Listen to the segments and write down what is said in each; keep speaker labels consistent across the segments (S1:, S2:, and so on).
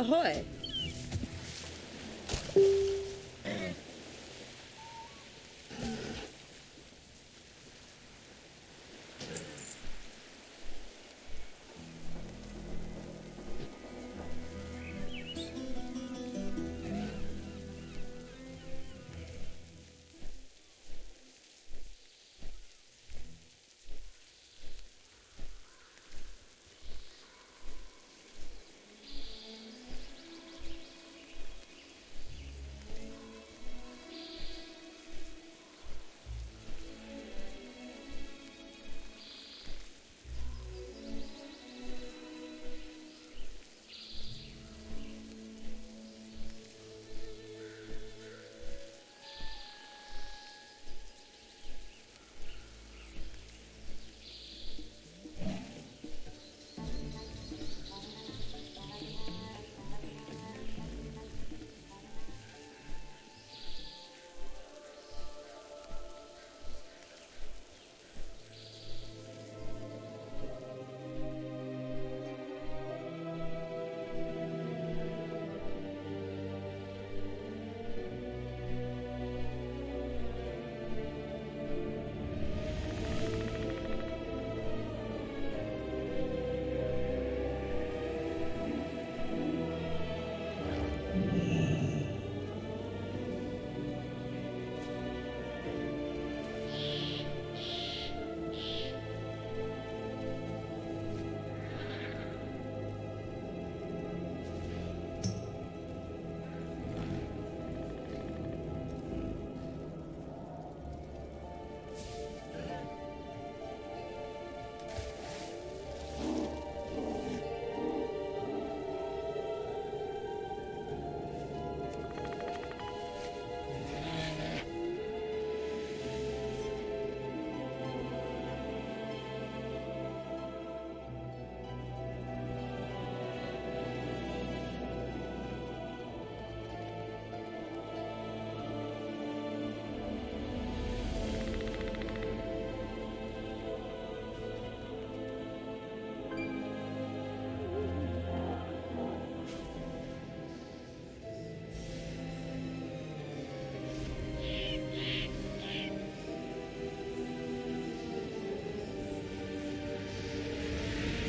S1: Ahoy!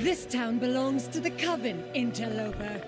S2: This town belongs to the Coven, interloper.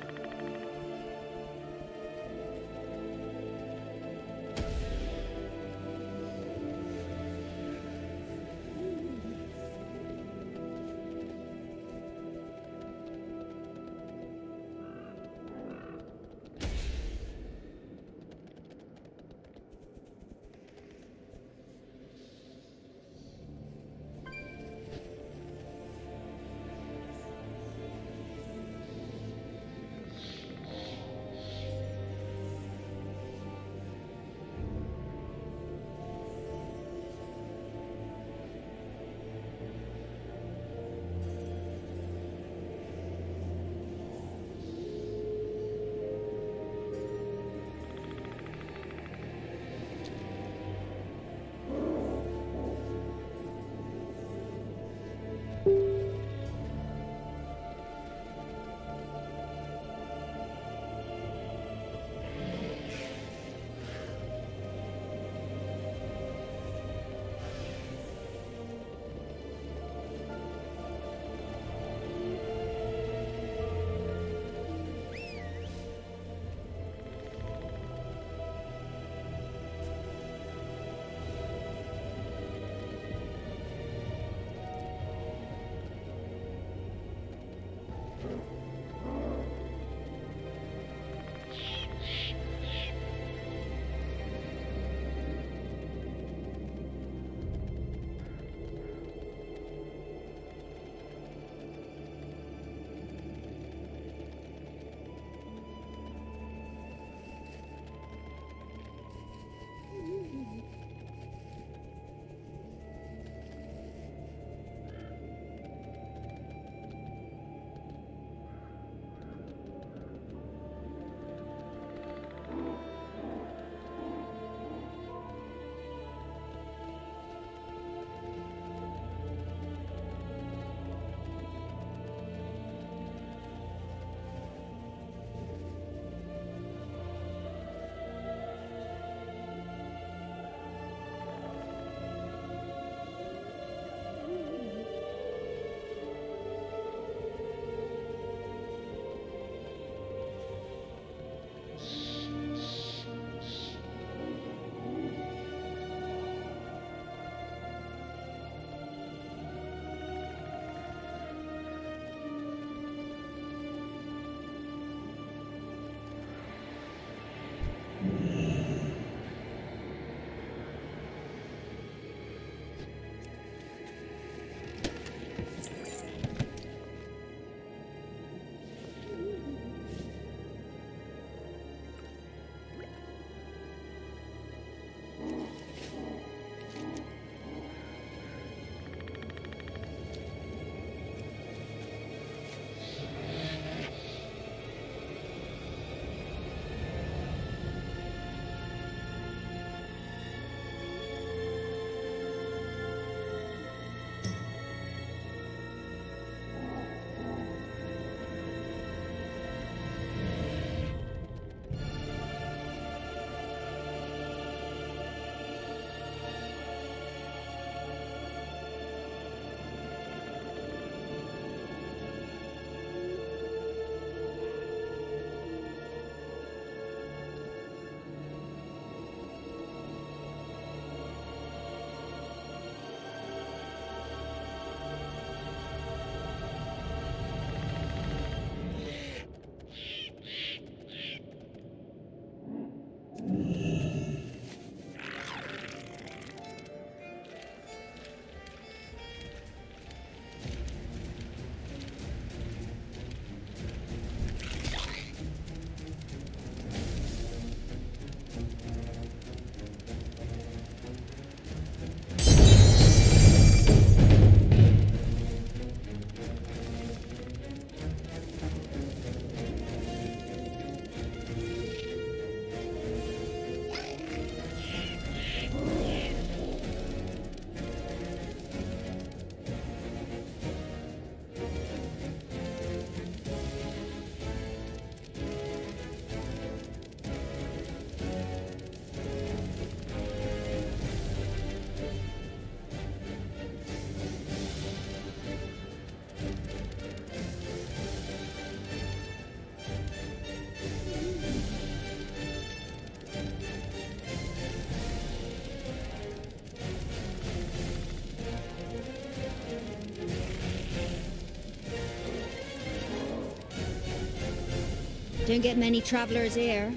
S3: Don't get many travelers here.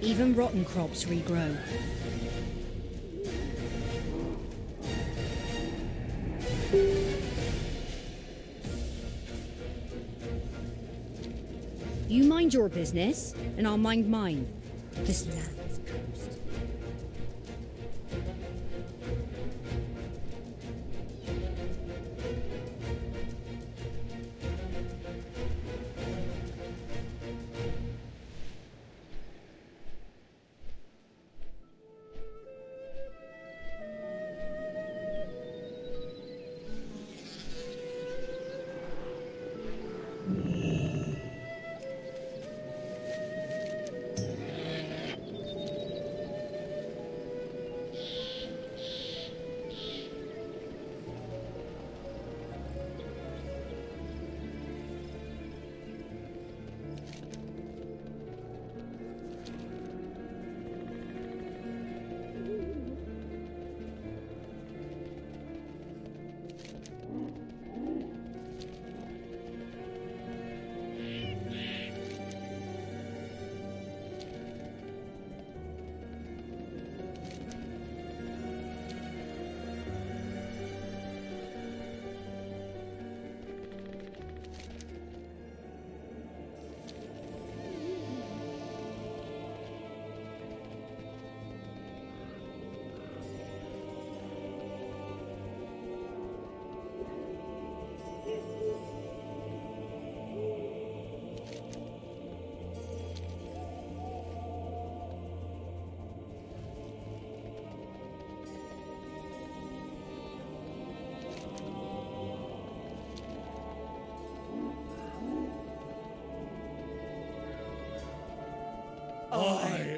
S3: Even rotten crops regrow. Mind your business, and I'll mind mine.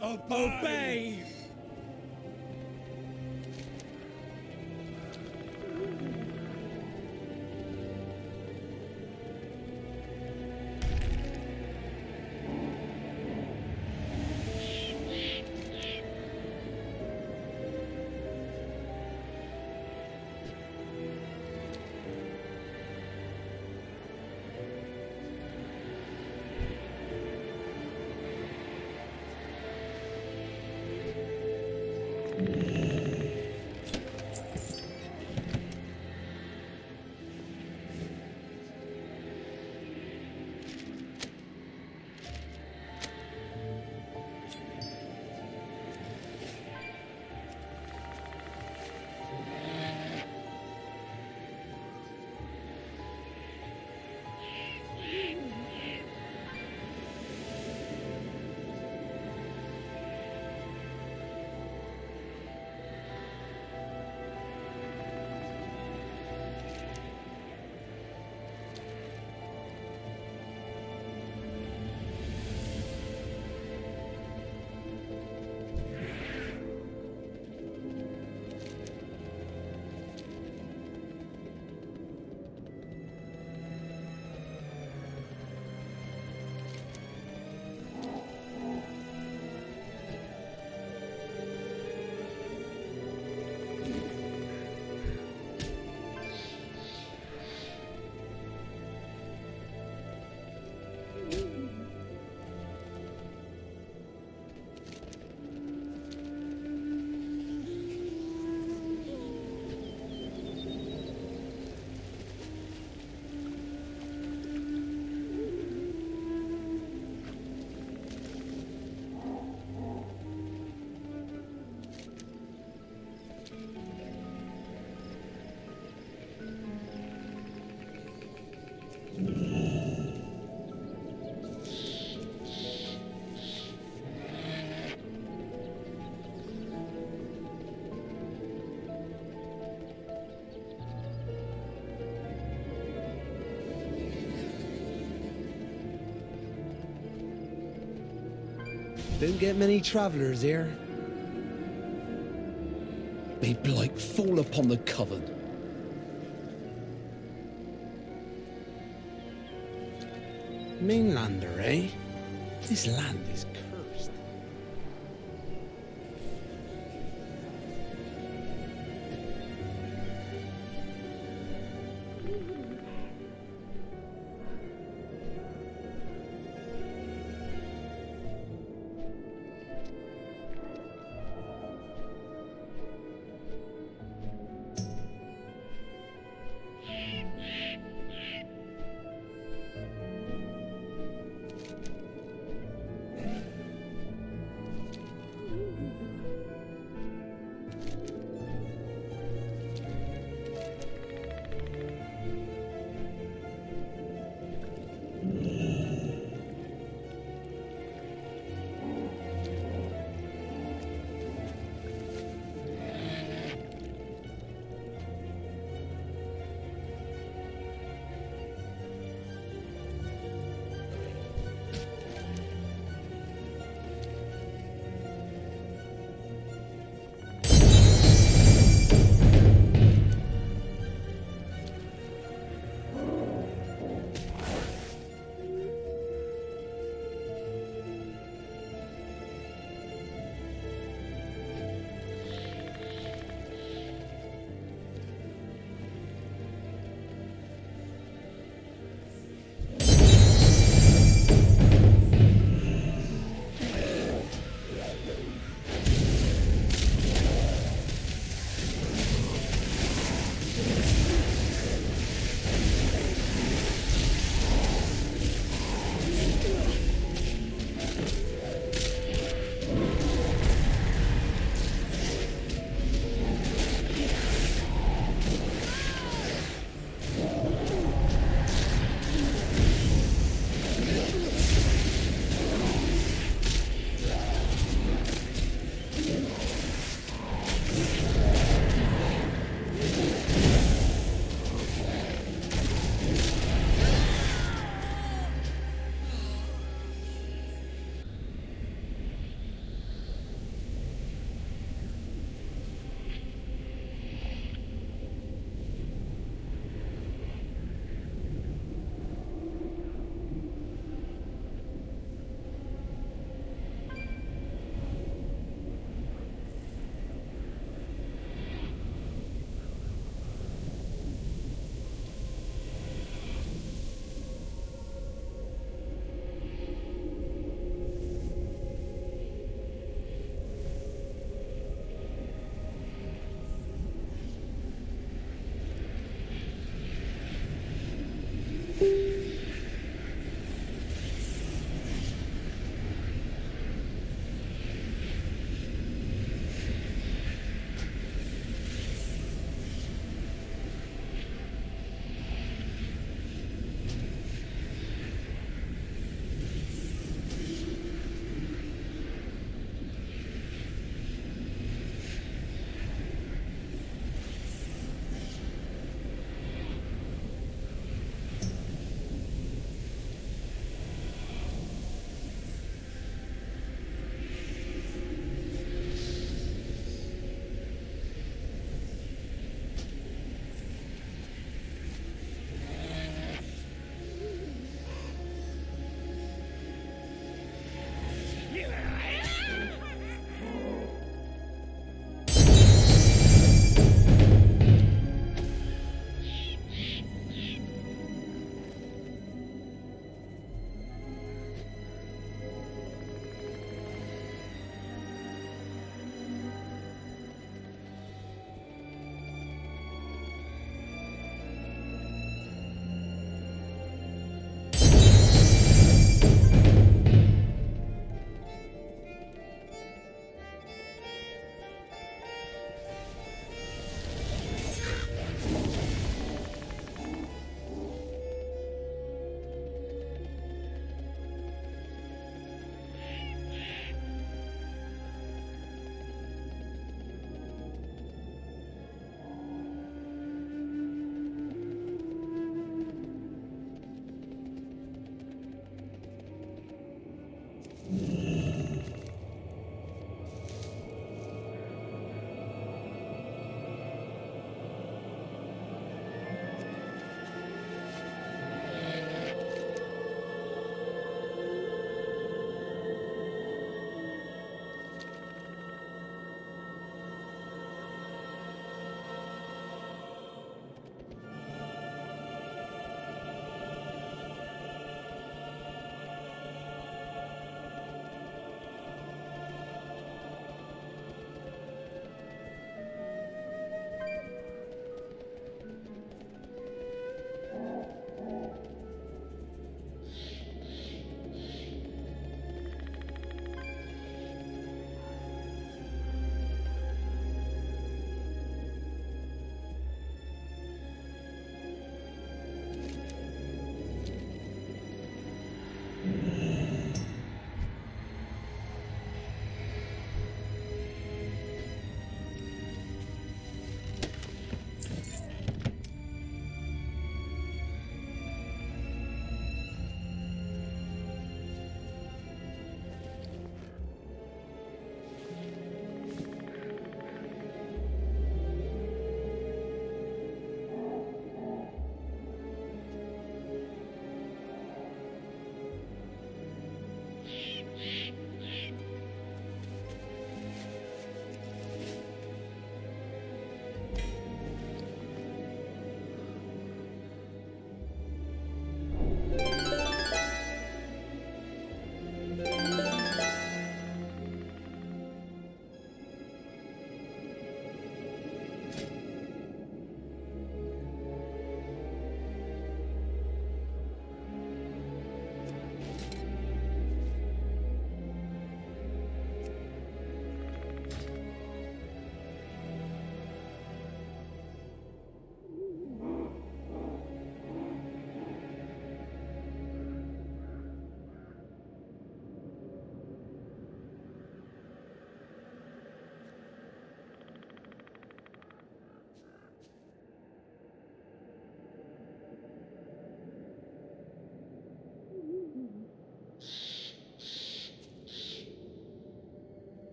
S4: I obey.
S5: Don't get many travelers here.
S6: Bid Blake fall upon the coven.
S5: Mainlander, eh? This land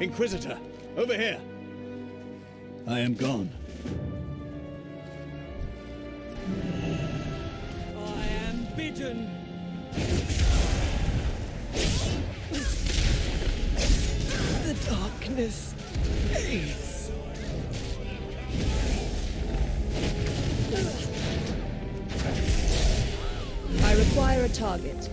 S7: Inquisitor, over here.
S8: I am gone.
S7: I am bidden.
S4: The darkness is.
S1: I require a target.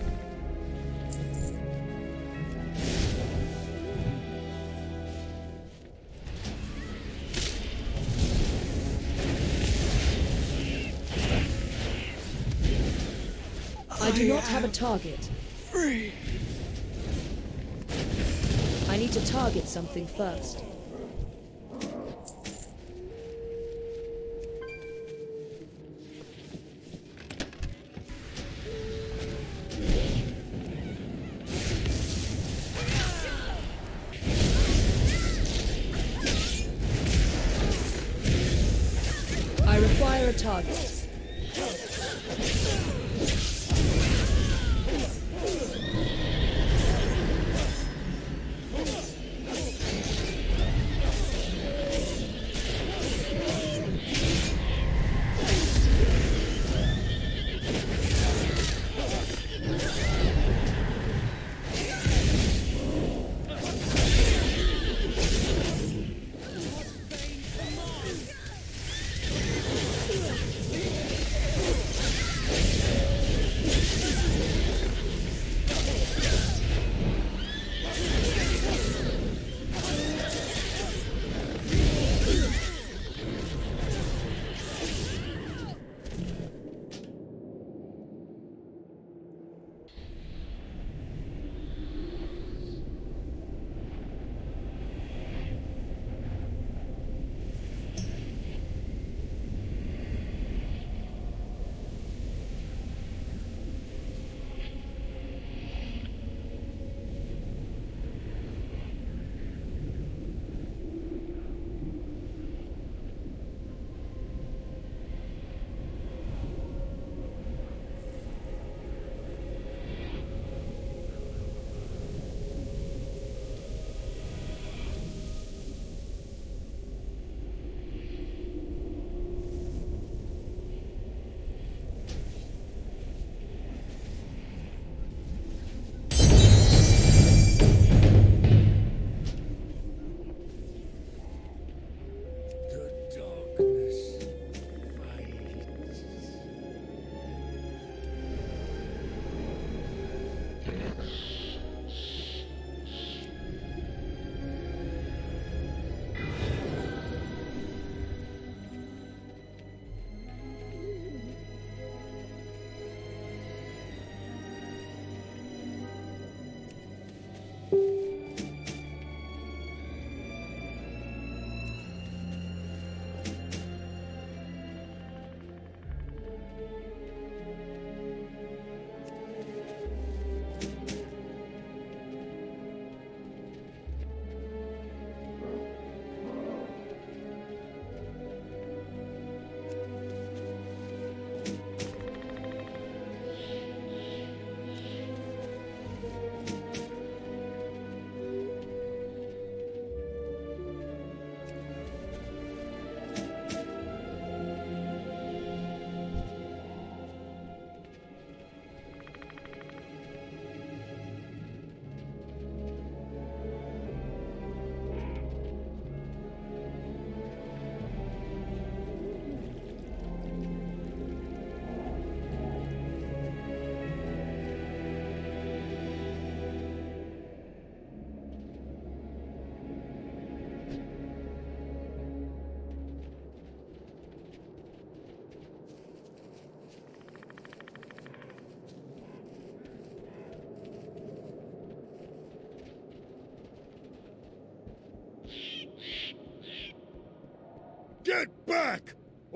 S1: Do not have a target.
S4: Free.
S1: I need to target something first.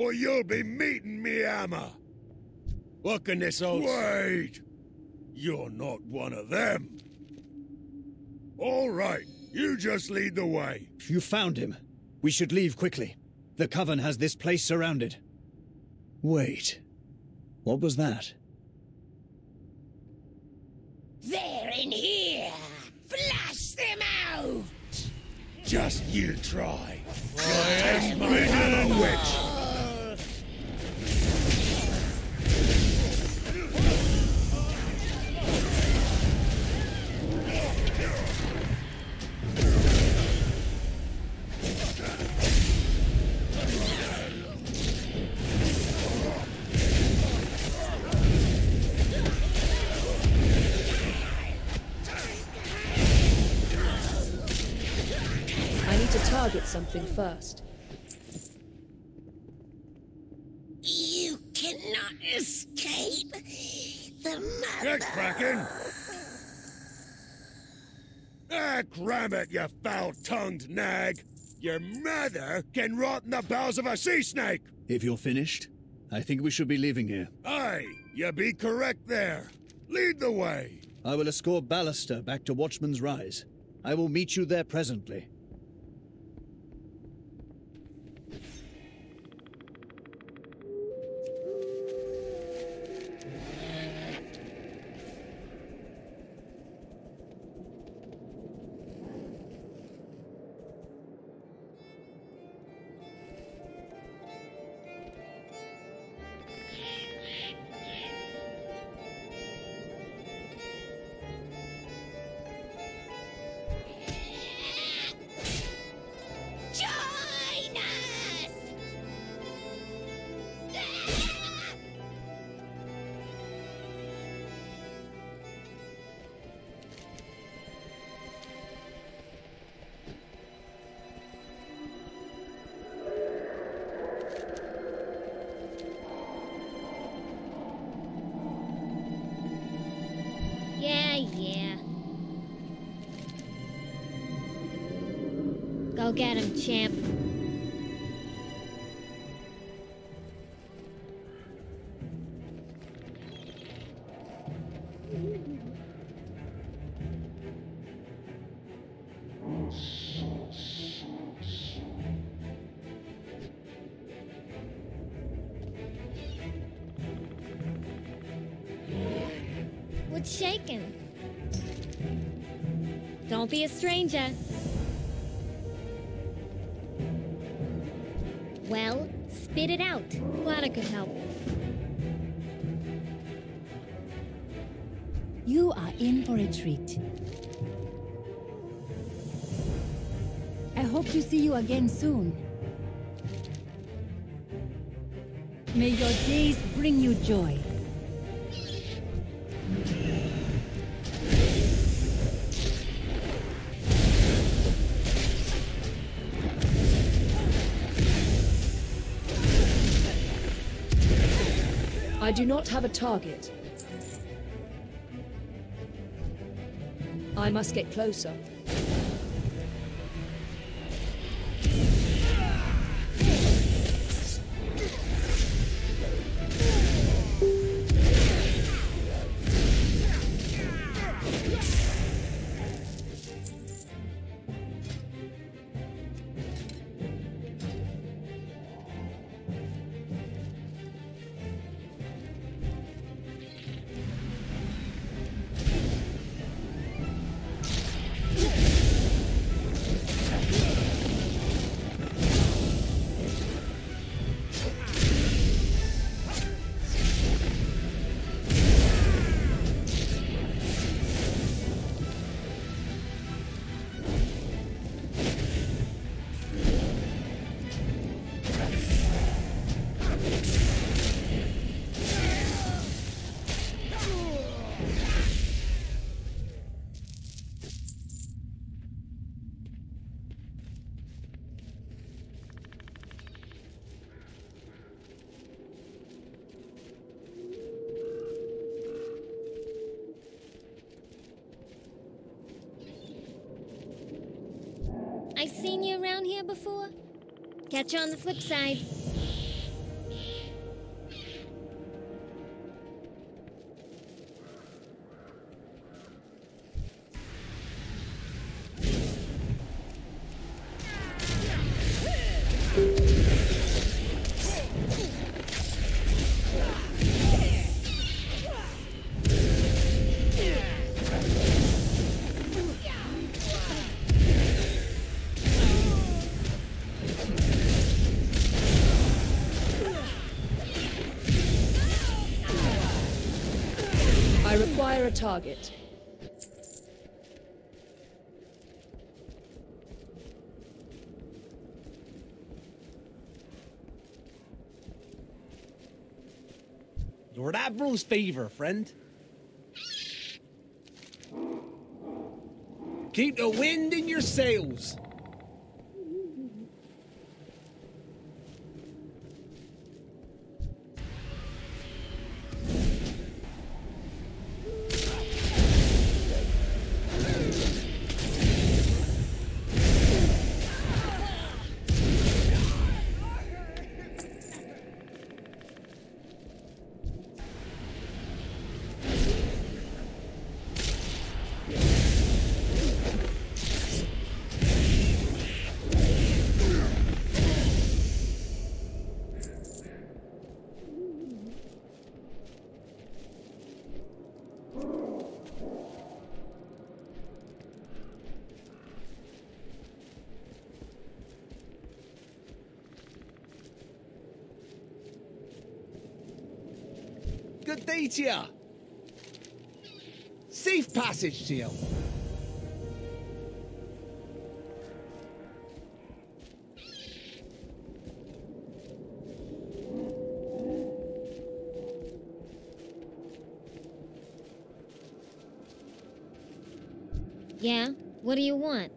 S9: Or you'll be meeting me hammer.
S10: What can this old...
S9: Wait! You're not one of them. All right, you just lead the way.
S7: You found him. We should leave quickly. The Coven has this place surrounded. Wait. What was that?
S11: They're in here! Flush them out!
S9: Just you try. I am my hammer witch.
S12: First.
S11: You cannot escape the mother.
S9: Get cracking! Ah, cram it, you foul-tongued nag! Your mother can rot in the bowels of a sea snake!
S7: If you're finished, I think we should be leaving here.
S9: Aye, you be correct there. Lead the way.
S7: I will escort Ballister back to Watchman's Rise. I will meet you there presently.
S13: Stranger. Well, spit it out. Glad I could help.
S1: You are in for a treat. I hope to see you again soon. May your days bring you joy.
S12: I do not have a target. I must get closer.
S13: On the flip side.
S1: Target.
S10: Lord Admiral's favour, friend. Keep the wind in your sails. You. Safe passage to you.
S13: Yeah? What do you want?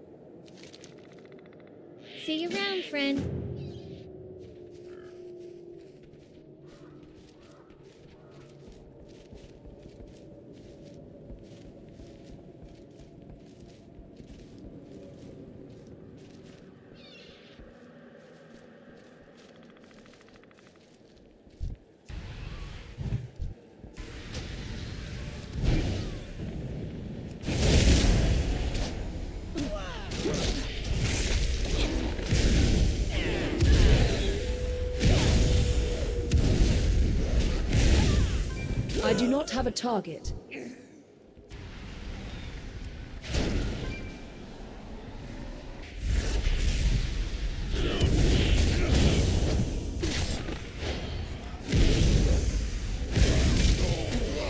S1: Have a target.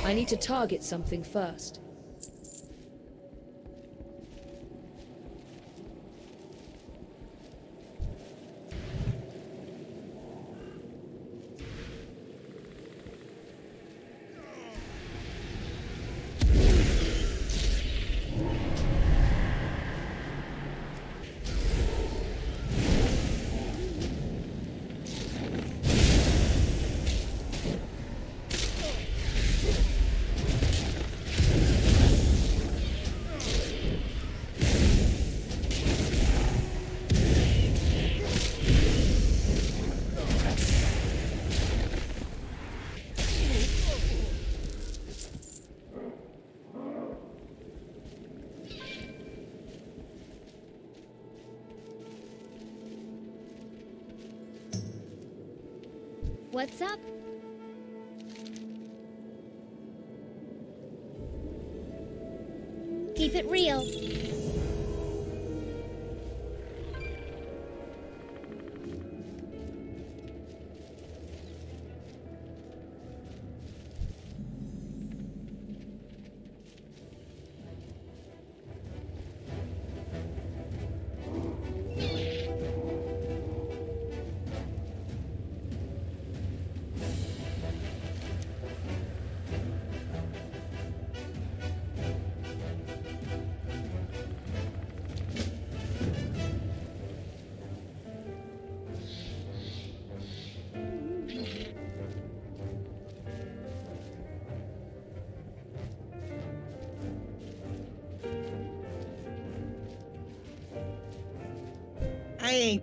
S1: I need to target something first.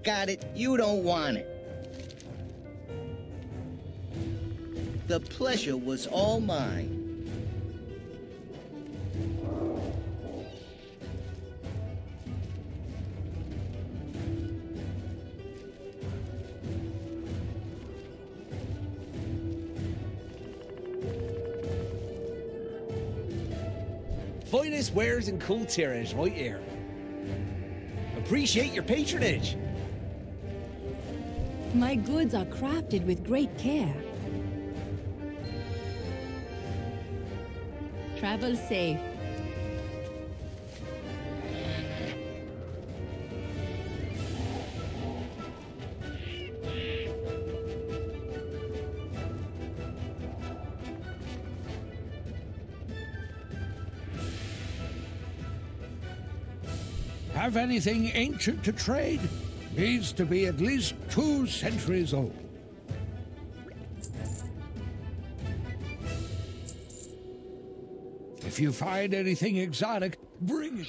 S14: Got it. You don't want it. The pleasure was all mine.
S10: Finest wares and Kul Tiras right here. Appreciate your patronage.
S2: My goods are crafted with great care. Travel safe.
S15: Have anything ancient to trade? Needs to be at least two centuries old. If you find anything exotic, bring it.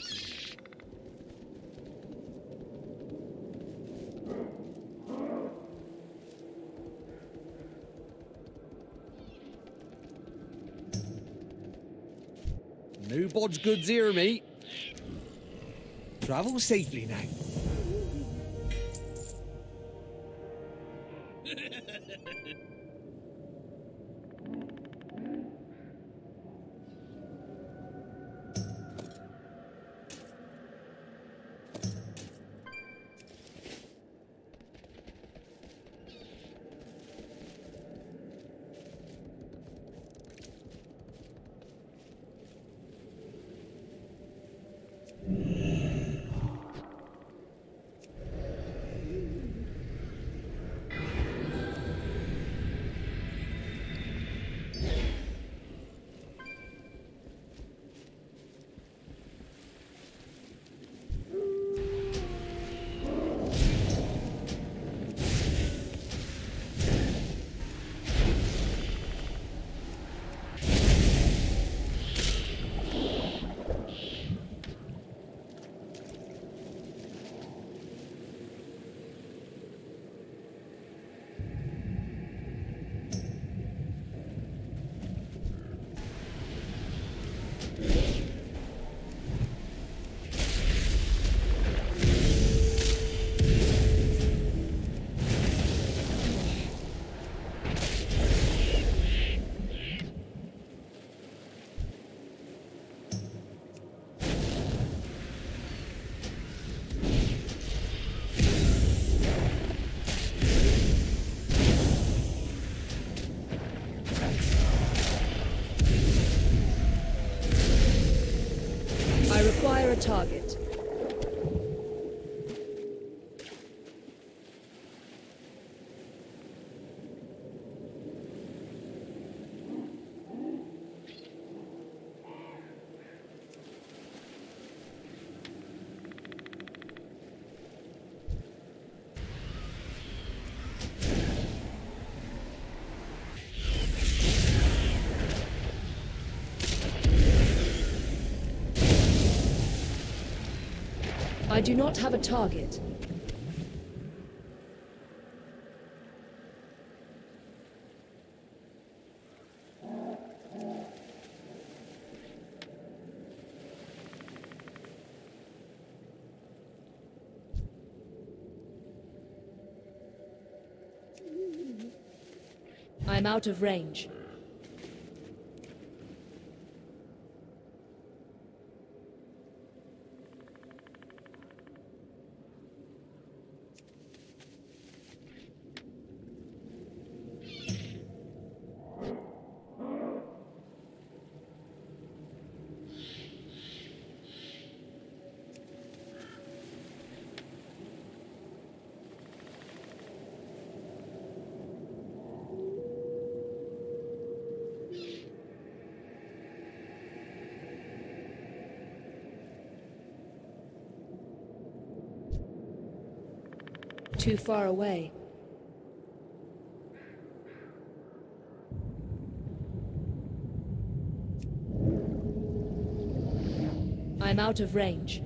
S10: No bod's goods here, mate. Travel safely now.
S1: Do not have a target. I'm out of range. Too far away. I'm out of range.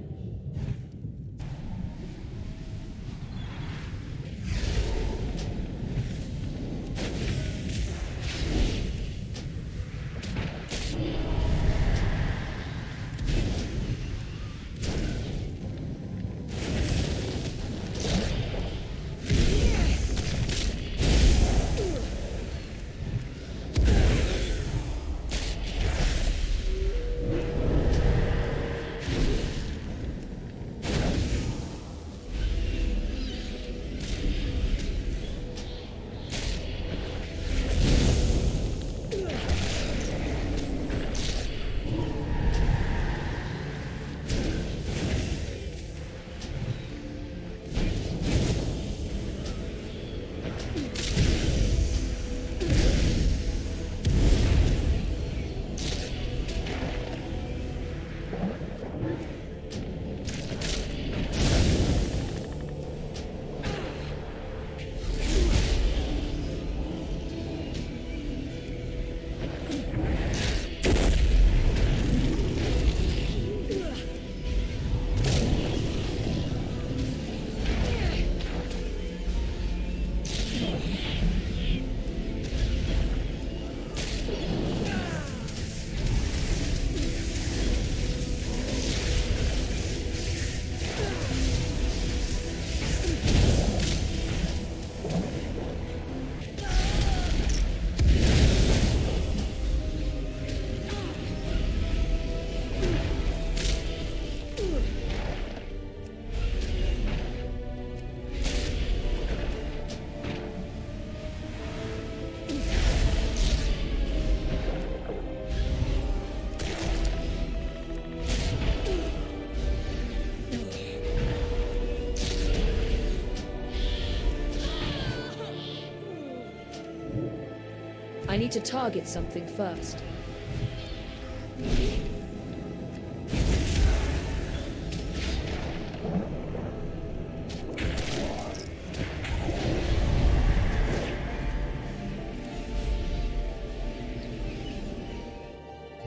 S1: Need to target something first.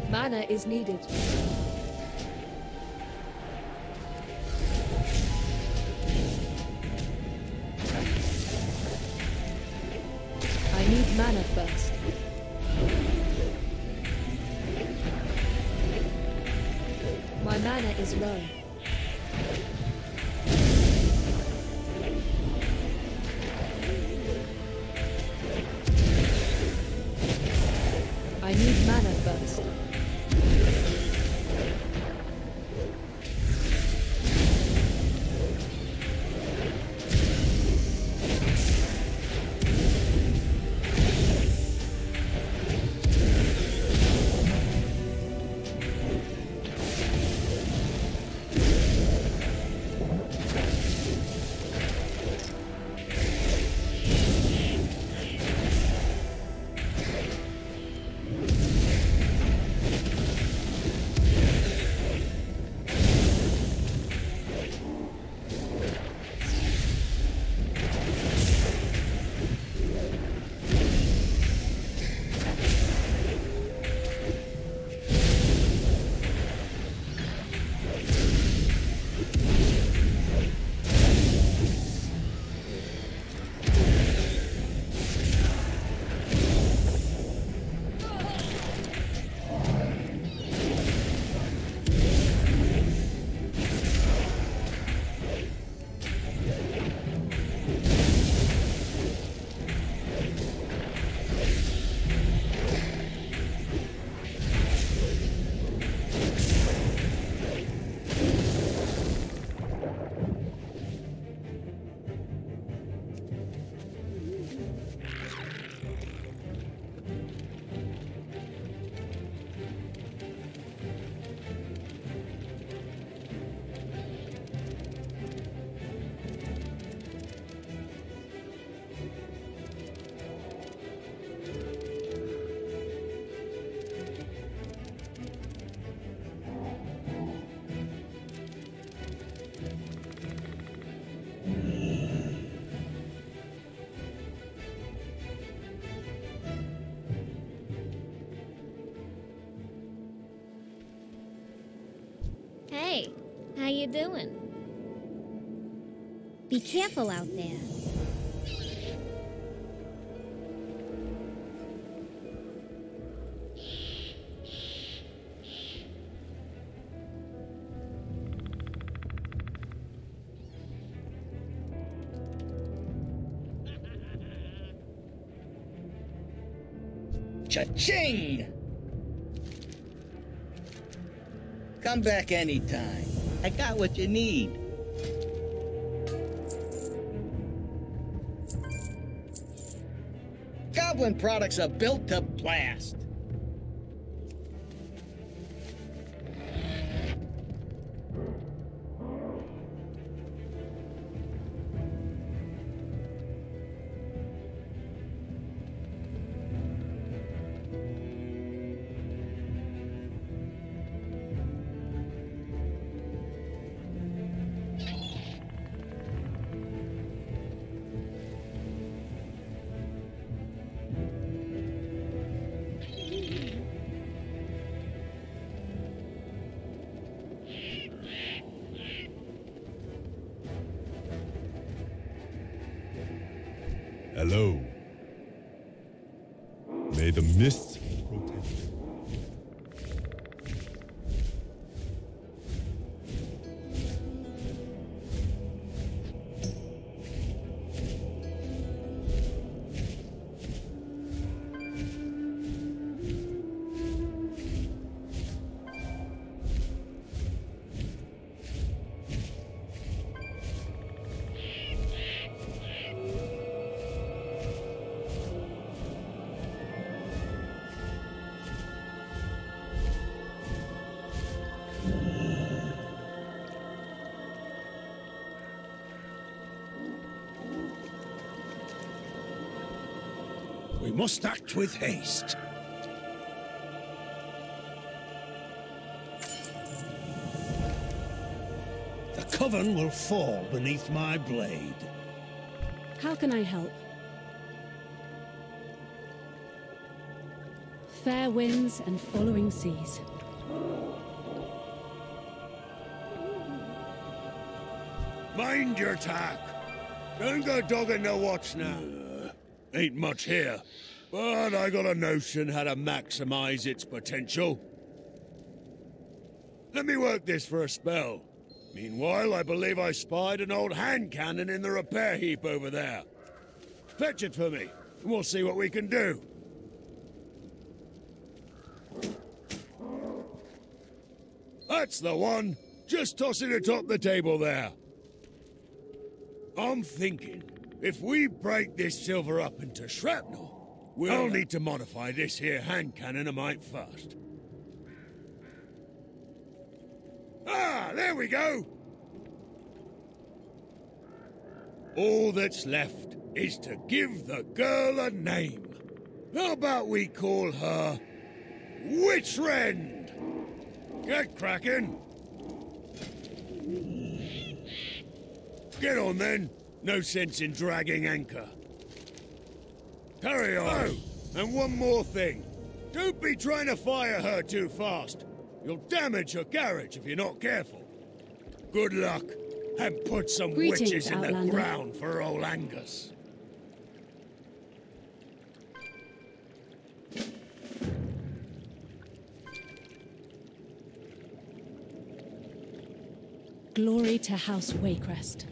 S1: Mana is needed. Mana is
S13: you doing? Be careful out there.
S14: Cha-ching! Come back anytime. I got what you need. Goblin products are built to blast.
S10: Must act with haste. The Coven will fall beneath my blade.
S1: How can I help? Fair winds and following seas.
S9: Mind your tack. Don't go dogging the watch now. ain't much here, but I got a notion how to maximize its potential. Let me work this for a spell. Meanwhile, I believe I spied an old hand cannon in the repair heap over there. Fetch it for me, and we'll see what we can do. That's the one! Just toss it atop the table there. I'm thinking, if we break this silver up into shrapnel, we'll need to modify this here hand cannon a mite first. Ah, there we go! All that's left is to give the girl a name. How about we call her Witchrend? Get cracking! Get on then. No sense in dragging anchor. Carry on. Oh, and one more thing. Don't be trying to fire her too fast. You'll damage her carriage if you're not careful. Good luck, and put some
S1: Greetings,
S9: witches in the ground for old Angus.
S1: Glory to House Waycrest.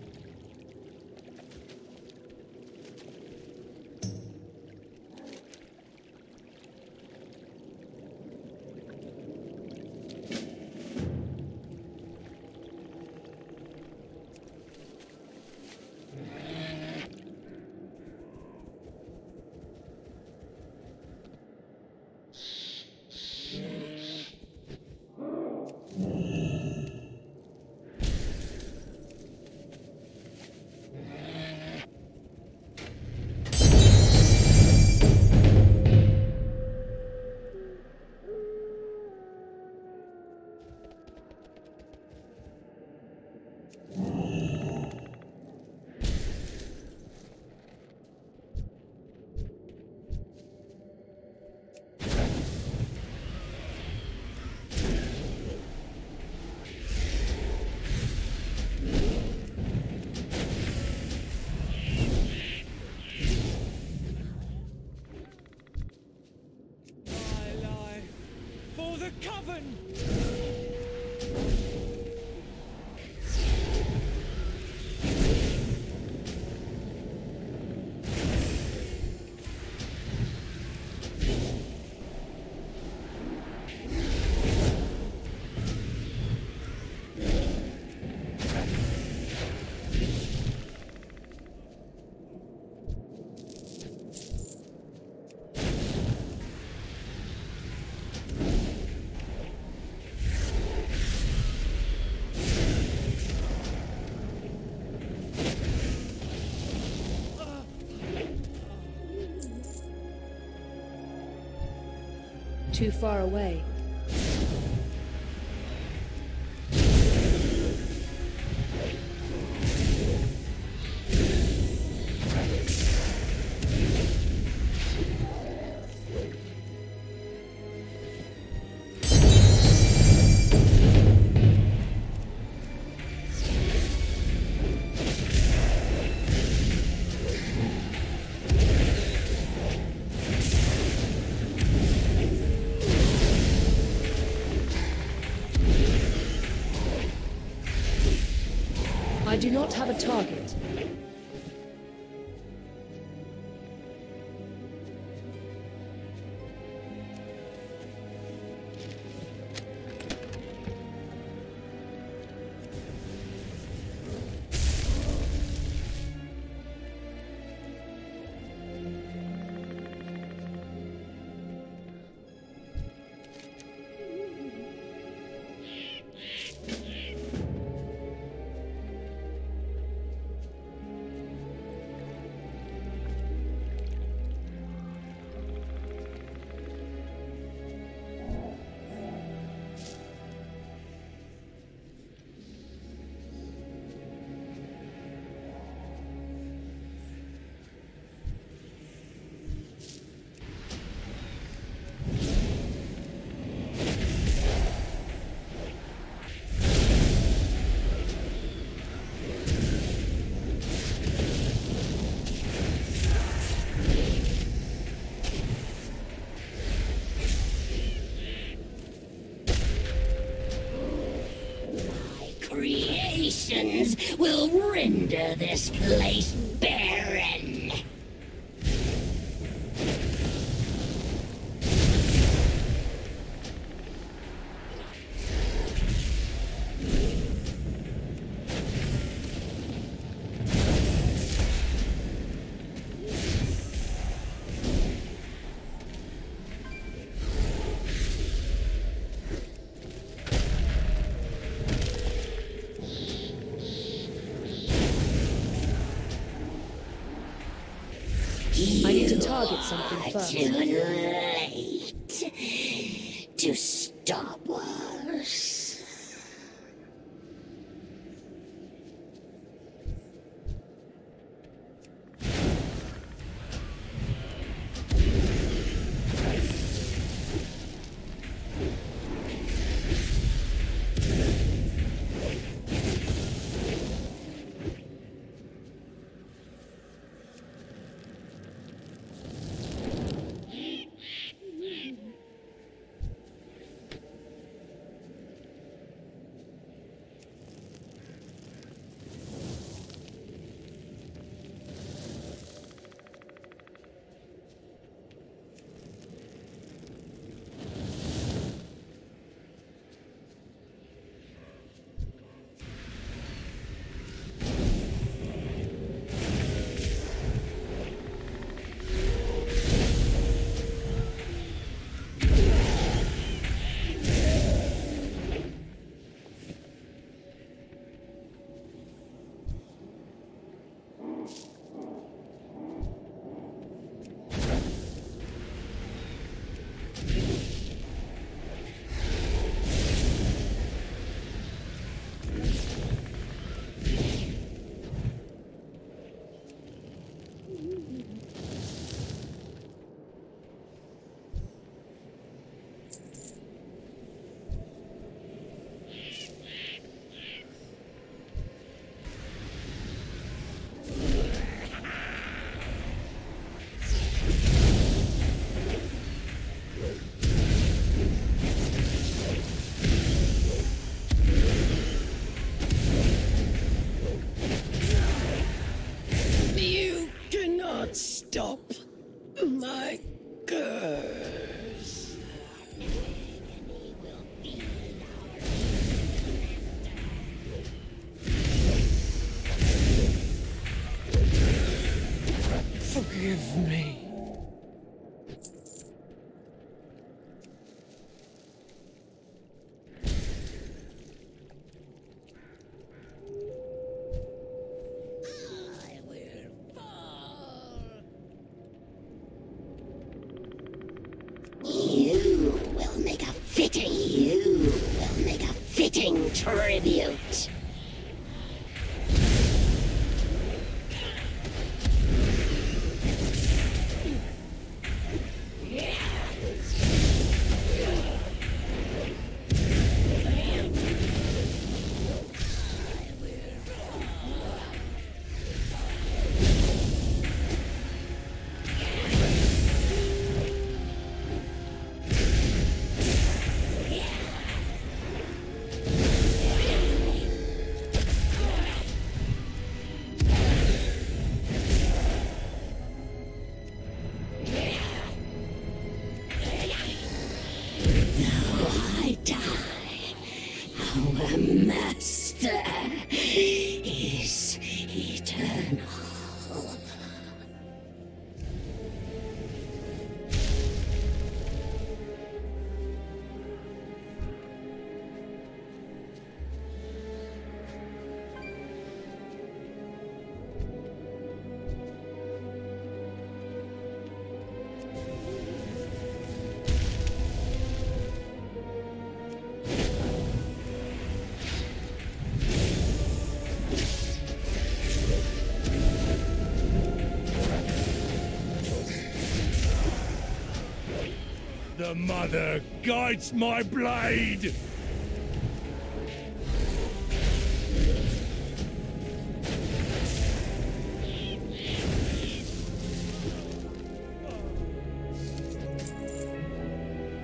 S12: Too far away.
S11: Target.
S1: Creations will render this place barren.
S11: Something
S1: tribute.
S16: The mother guides my blade!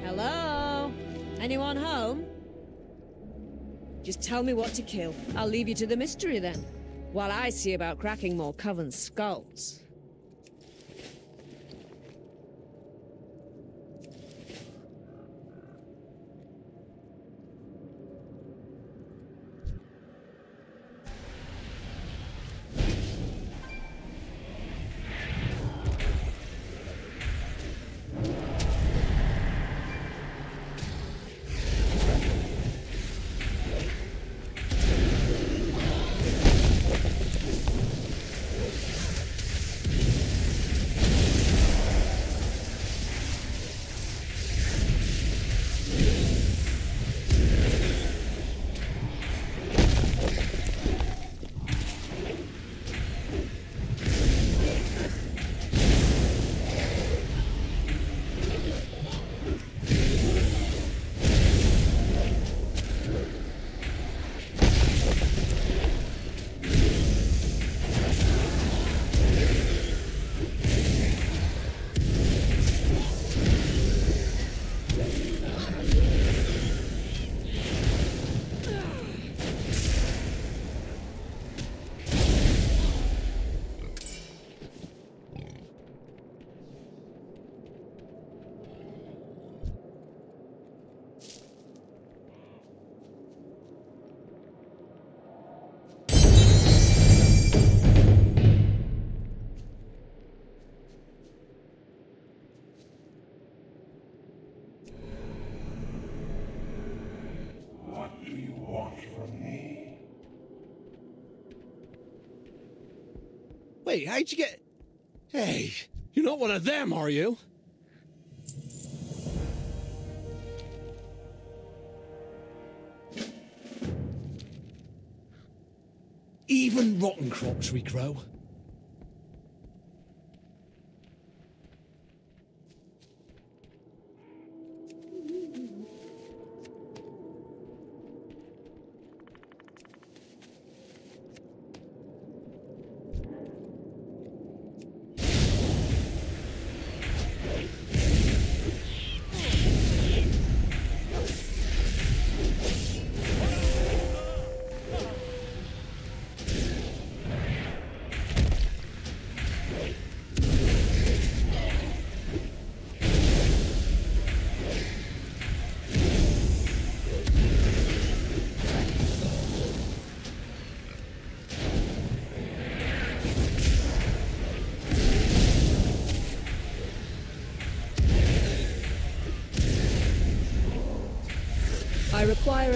S17: Hello? Anyone home? Just tell me what to kill. I'll leave you to the mystery then. While I see about cracking more Coven skulls.
S5: Wait, how'd you get... Hey, you're not one of them, are you? Even rotten crops regrow.
S17: I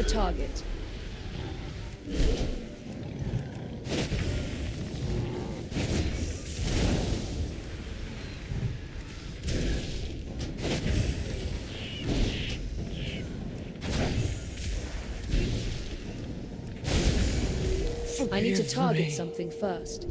S17: target. I need to target something first.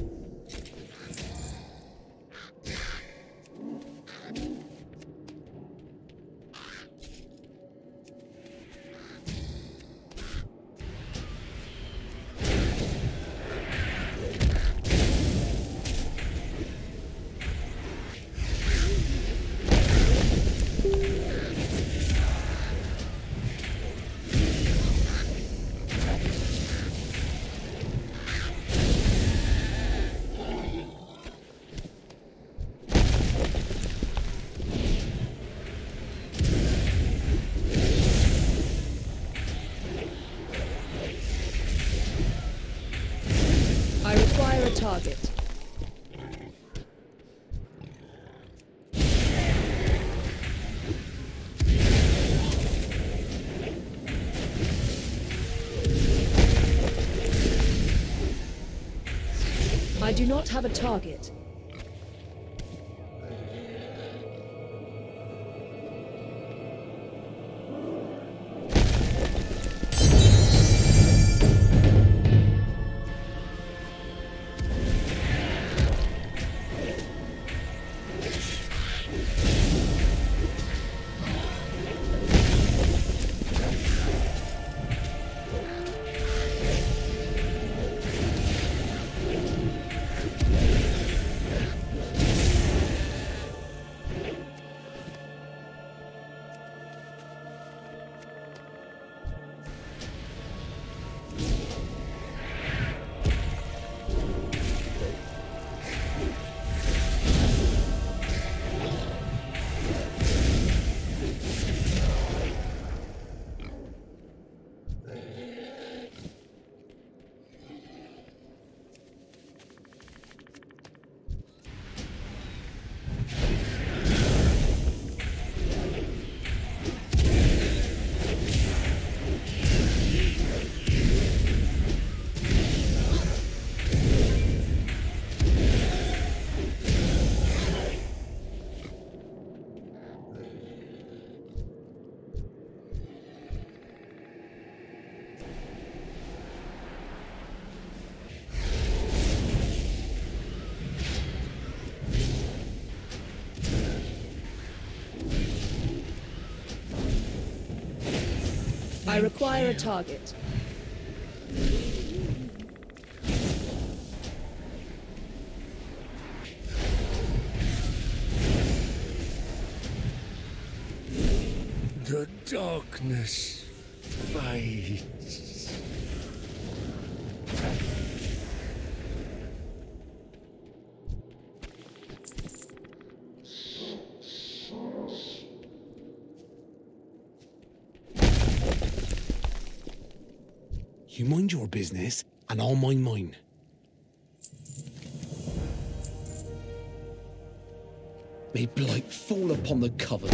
S17: Do not have a target.
S1: I require a target.
S16: The darkness fades.
S5: You mind your business, and I'll mind mine. May blight fall upon the coven.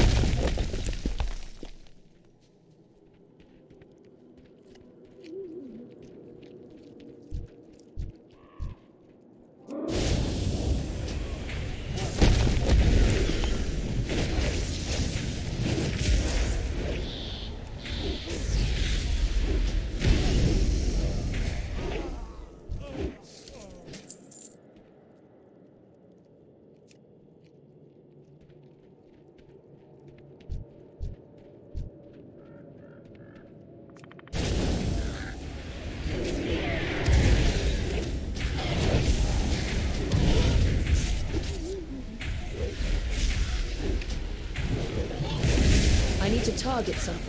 S1: Need to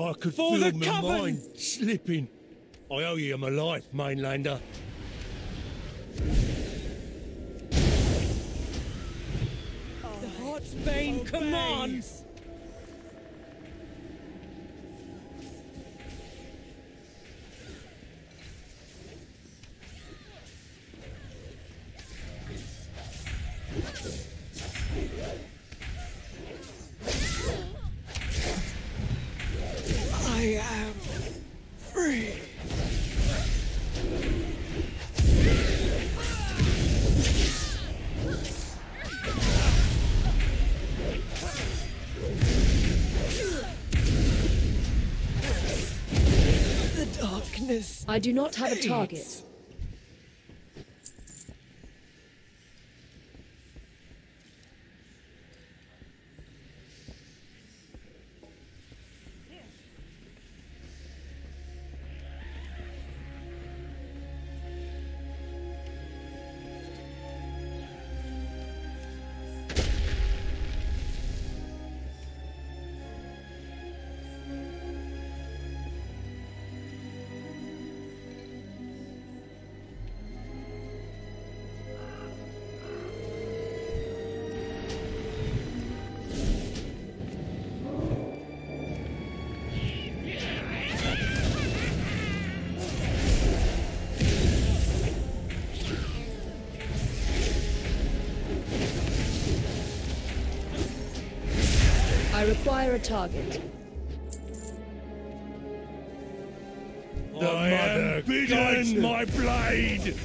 S16: I could
S4: For
S16: feel
S4: the
S16: my
S4: coven!
S16: mind slipping. I owe you my life, mainlander.
S4: I
S1: do not have a target. I require a target.
S16: The mother guides my blade.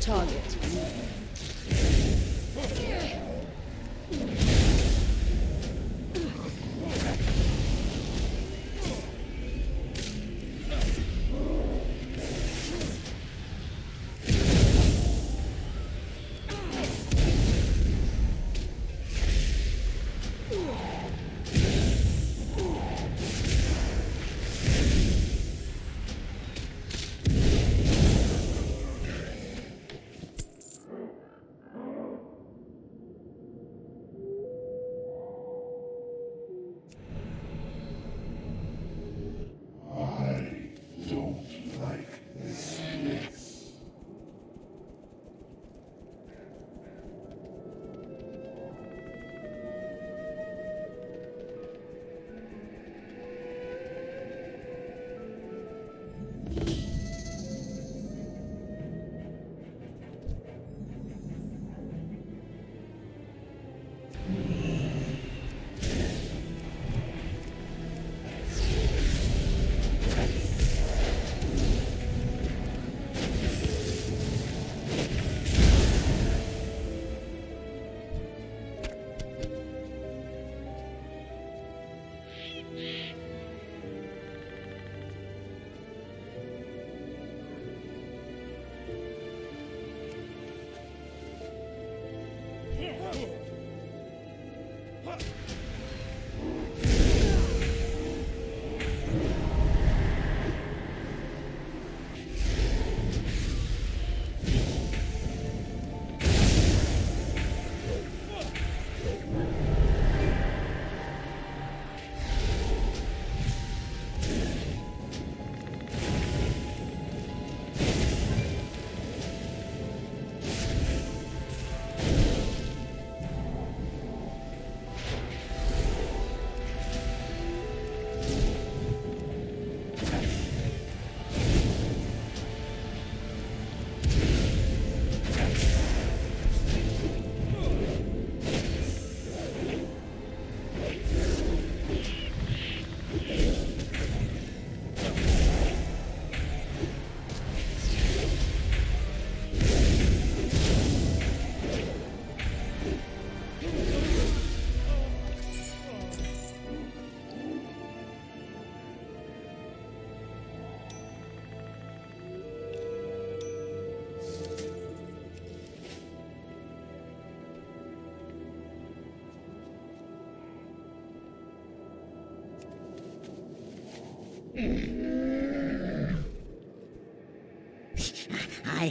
S1: Target.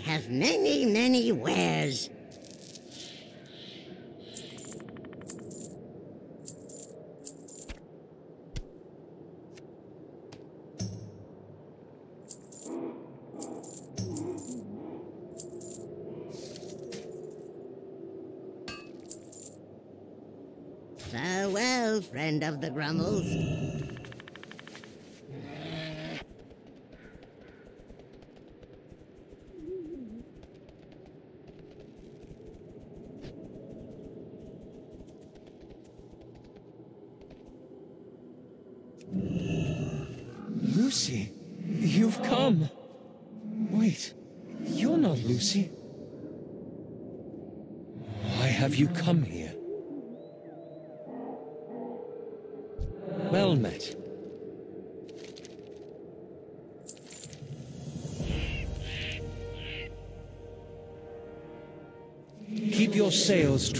S1: Have
S18: many, many wares. Farewell, friend of the Grummles.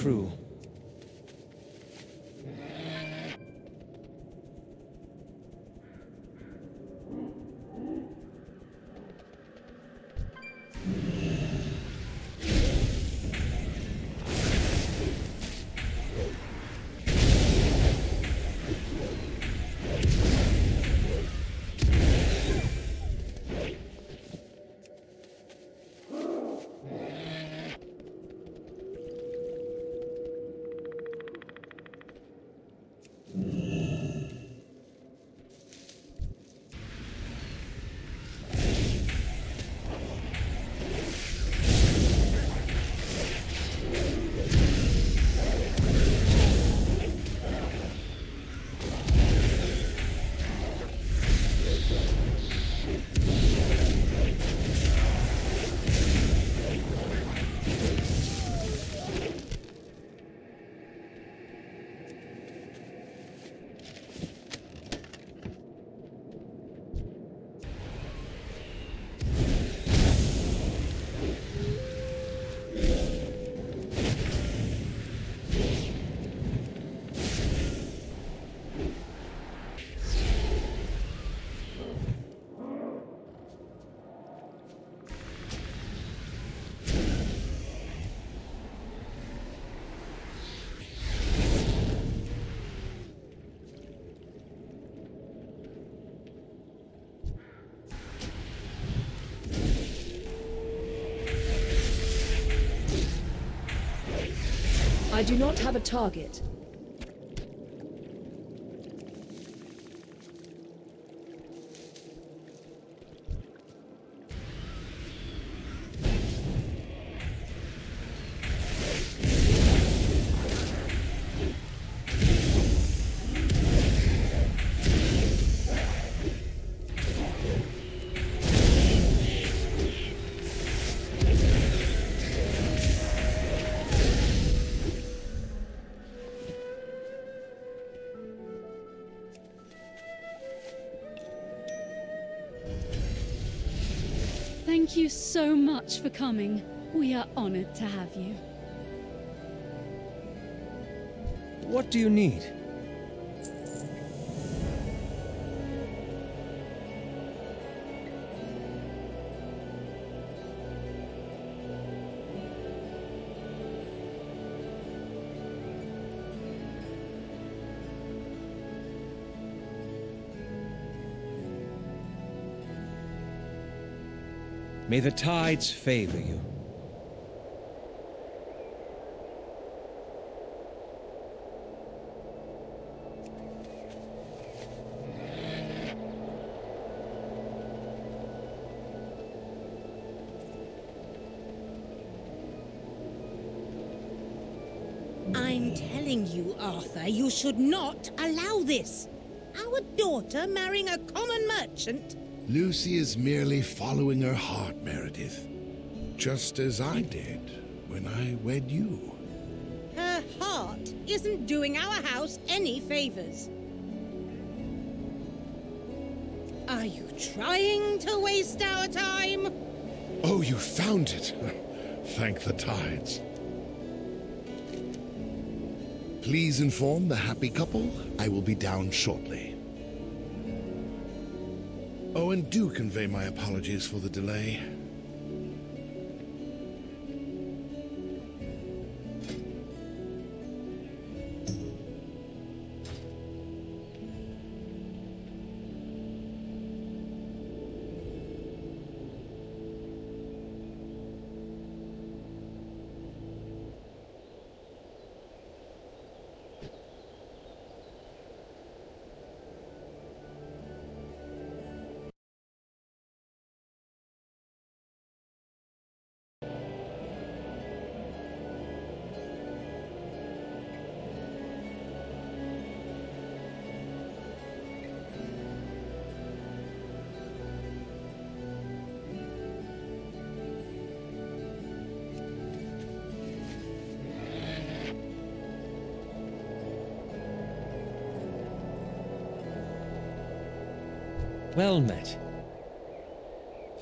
S5: True.
S1: I do not have a target.
S12: Much for coming. We are honored to have you.
S5: What do you need? May the tides favor you.
S19: I'm telling you, Arthur, you should not allow this. Our daughter marrying a common merchant?
S20: Lucy is merely following her heart, Meredith. Just as I did when I wed you.
S19: Her heart isn't doing our house any favors. Are you trying to waste our time?
S20: Oh, you found it. Thank the tides. Please inform the happy couple I will be down shortly. Oh, and do convey my apologies for the delay.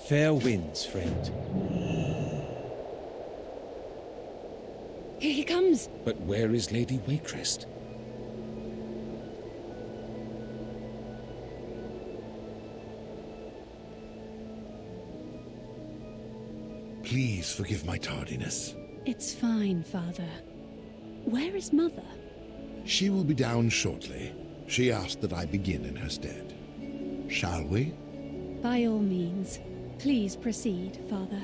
S5: Fair winds, friend.
S12: Here he comes.
S5: But where is Lady Waycrest?
S20: Please forgive my tardiness.
S12: It's fine, Father. Where is Mother?
S20: She will be down shortly. She asked that I begin in her stead. Shall we?
S12: By all means. Please proceed, Father.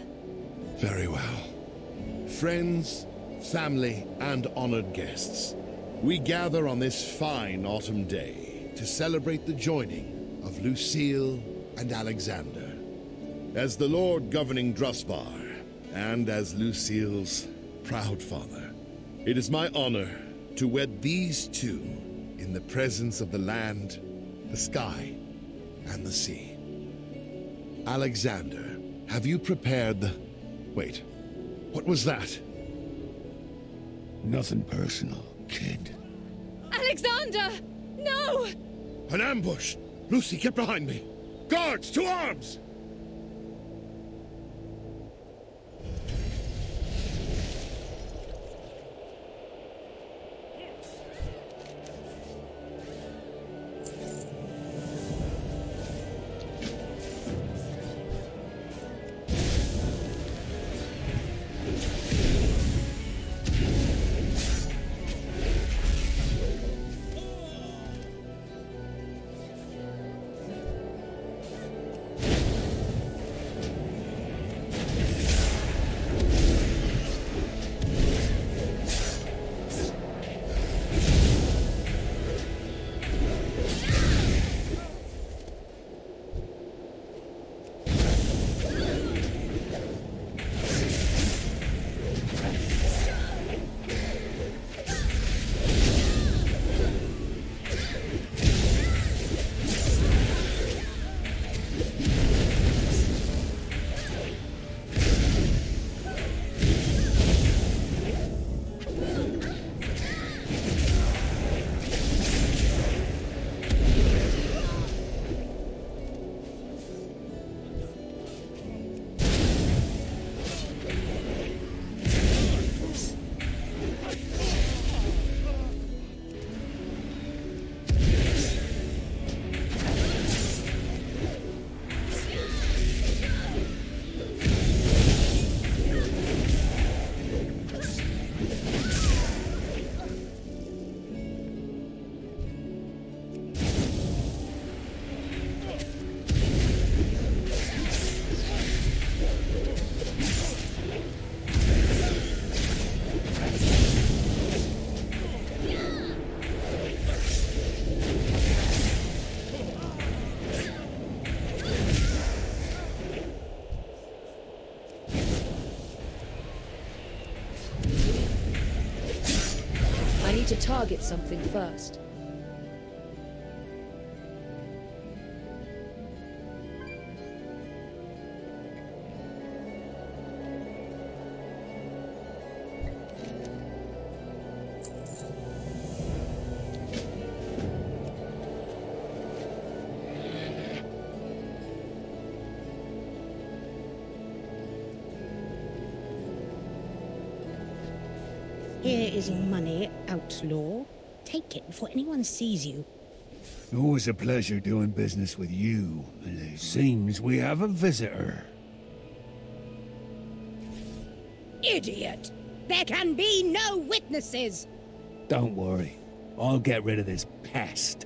S20: Very well. Friends, family, and honored guests, we gather on this fine autumn day to celebrate the joining of Lucille and Alexander. As the Lord governing Drustvar, and as Lucille's proud father, it is my honor to wed these two in the presence of the land, the sky, and the sea. Alexander, have you prepared the... Wait, what was that?
S15: Nothing personal, kid.
S12: Alexander! No!
S20: An ambush! Lucy, get behind me! Guards, to arms!
S1: Target something first.
S19: Here is money, it before anyone sees you.
S10: Always a pleasure doing business with you, my lady.
S15: Seems we have a visitor.
S19: Idiot! There can be no witnesses!
S5: Don't worry. I'll get rid of this pest.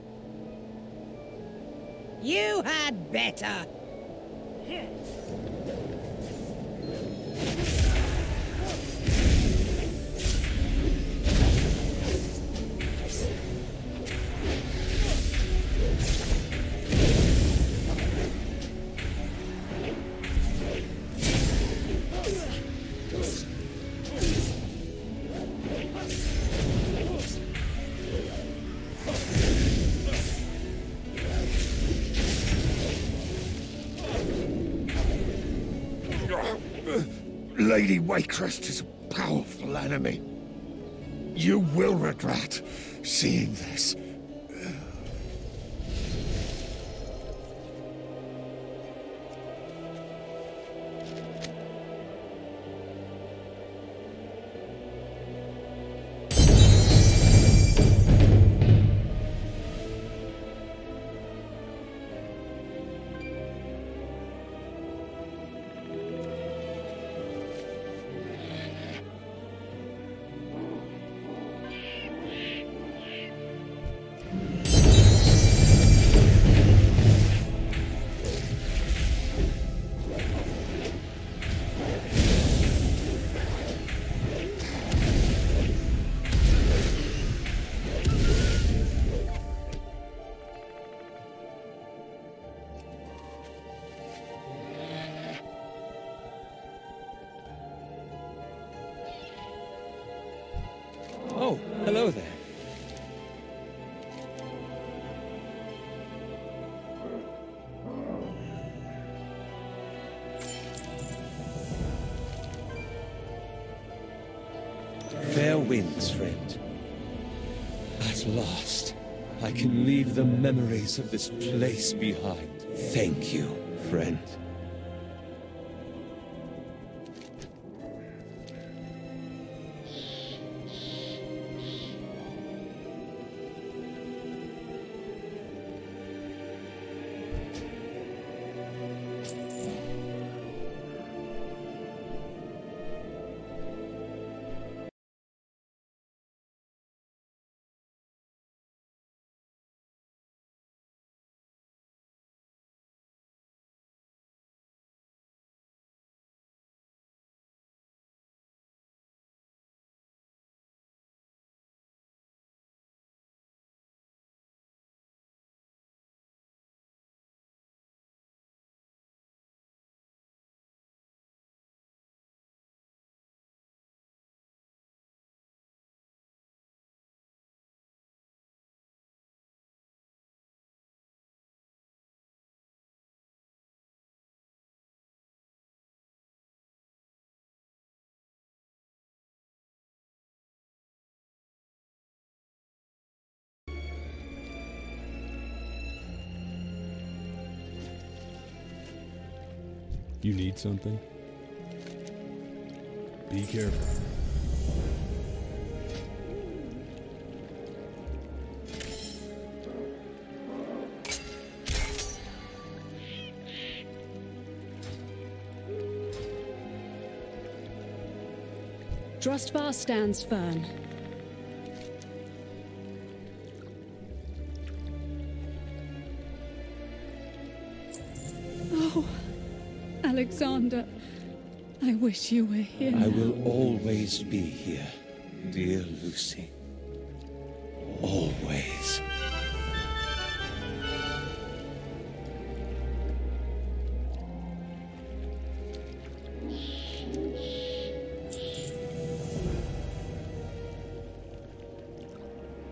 S19: You had better.
S9: Lady Waycrest is a powerful enemy. You will regret seeing this.
S5: Memories of this place behind. Thank you, friend.
S21: You need something? Be careful.
S12: Drustvar stands firm. Alexander, I wish you were here.
S5: I will always be here, dear Lucy. Always.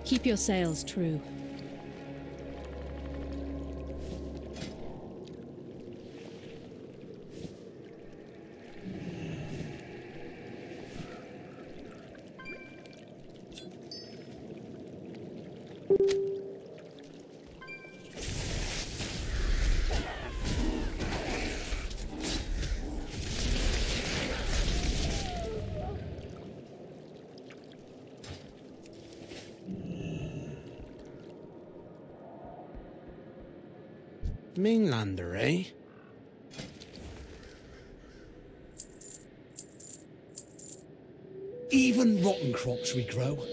S12: Keep your sails true.
S5: Mainlander, eh?
S10: Even rotten crops we grow.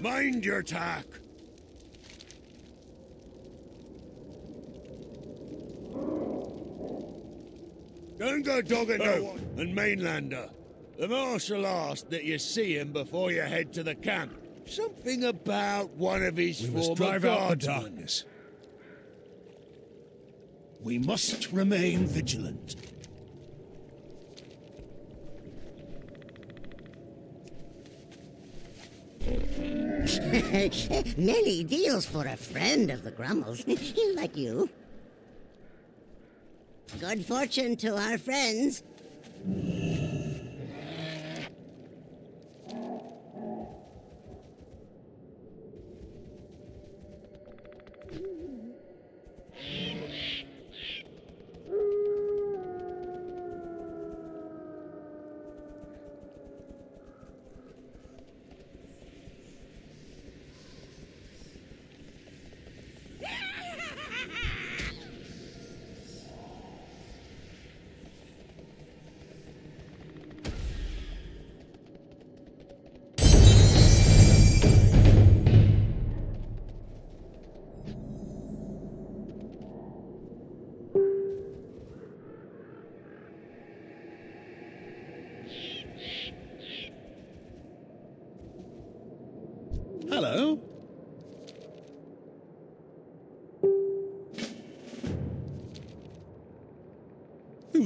S9: Mind your tack! Don't go dogging no one. And Mainlander, the Marshal asked that you see him before you head to the camp. Something about one of his
S10: We
S9: former
S10: must drive out the darkness. We must remain vigilant.
S18: Many deals for a friend of the Grummels, like you. Good fortune to our friends.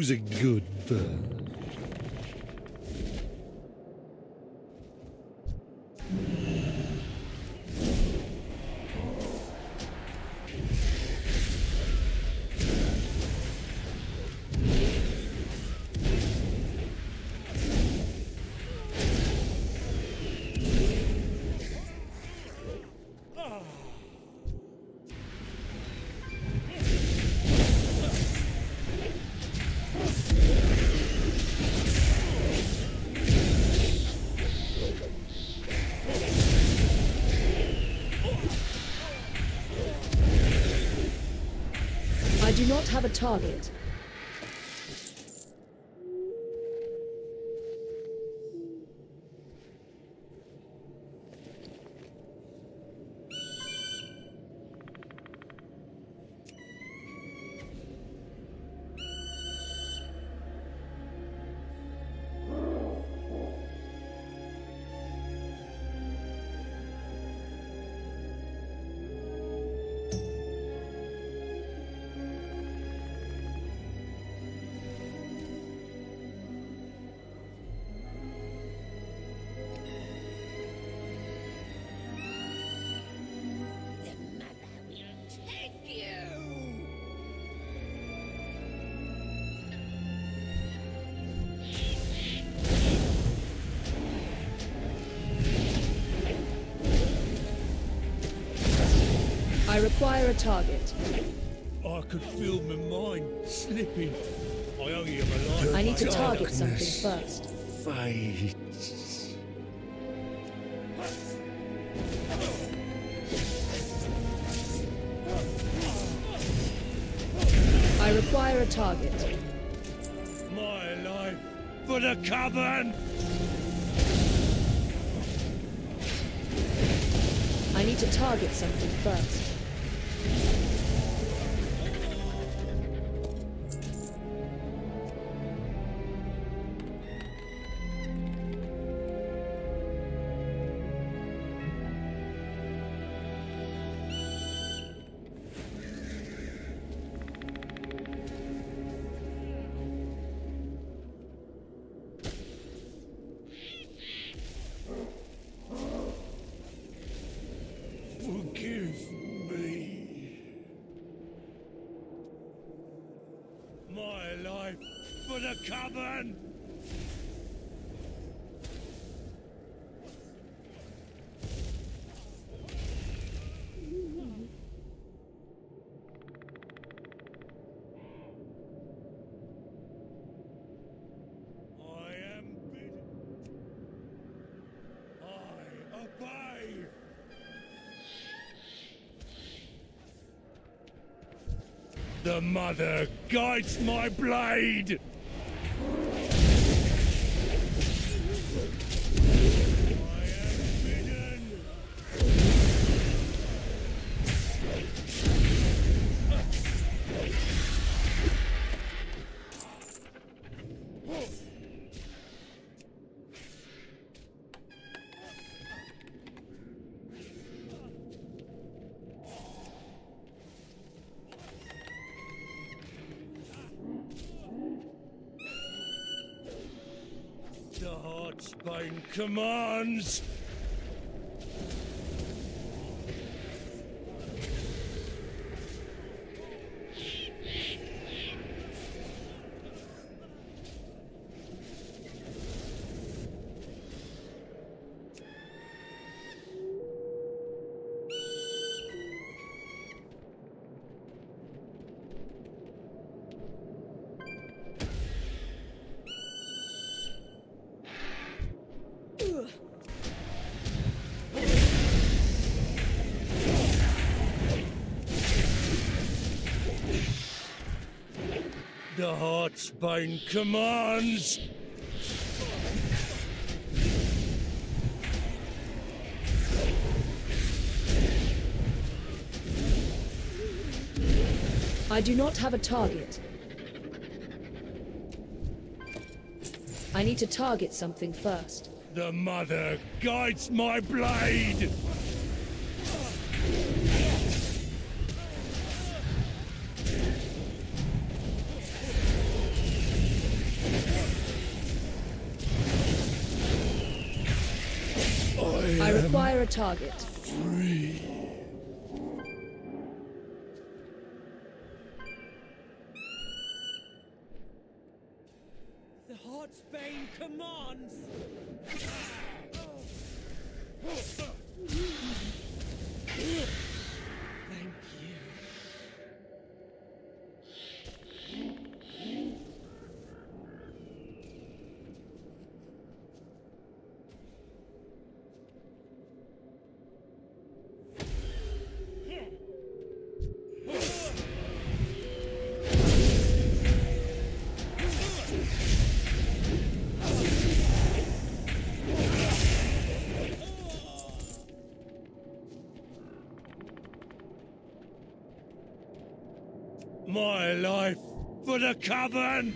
S10: Who's a good bird?
S16: Have a target. I require a target.
S9: I could feel my mind slipping. I owe you my life.
S16: I need to target something first.
S9: Fight.
S16: I require a target.
S9: My life for the coven!
S16: I need to target something first. Mother guides my blade! Commands! Heartsbane commands!
S1: I do not have a target. I need to target something first.
S16: The mother guides my blade!
S1: Target.
S16: Life for the Coven!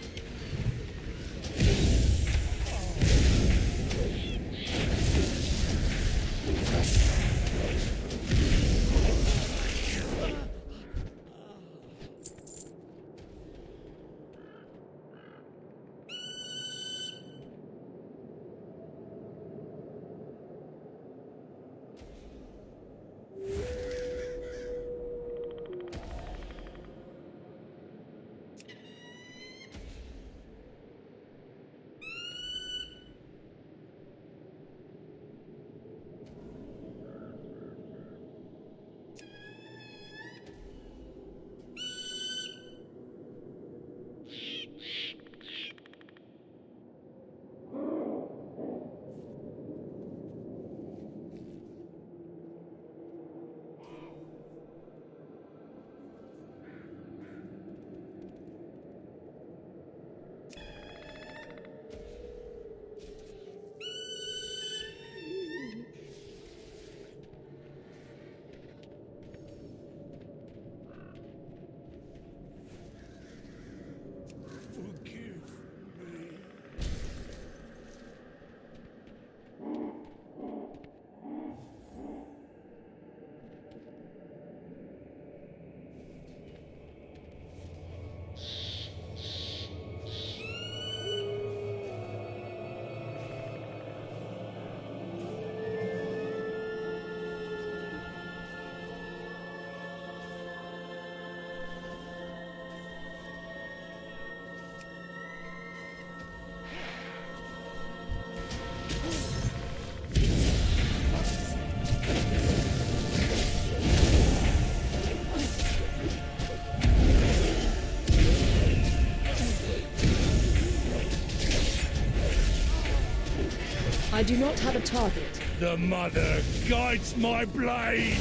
S1: I do not have a target.
S16: The mother guides my blade!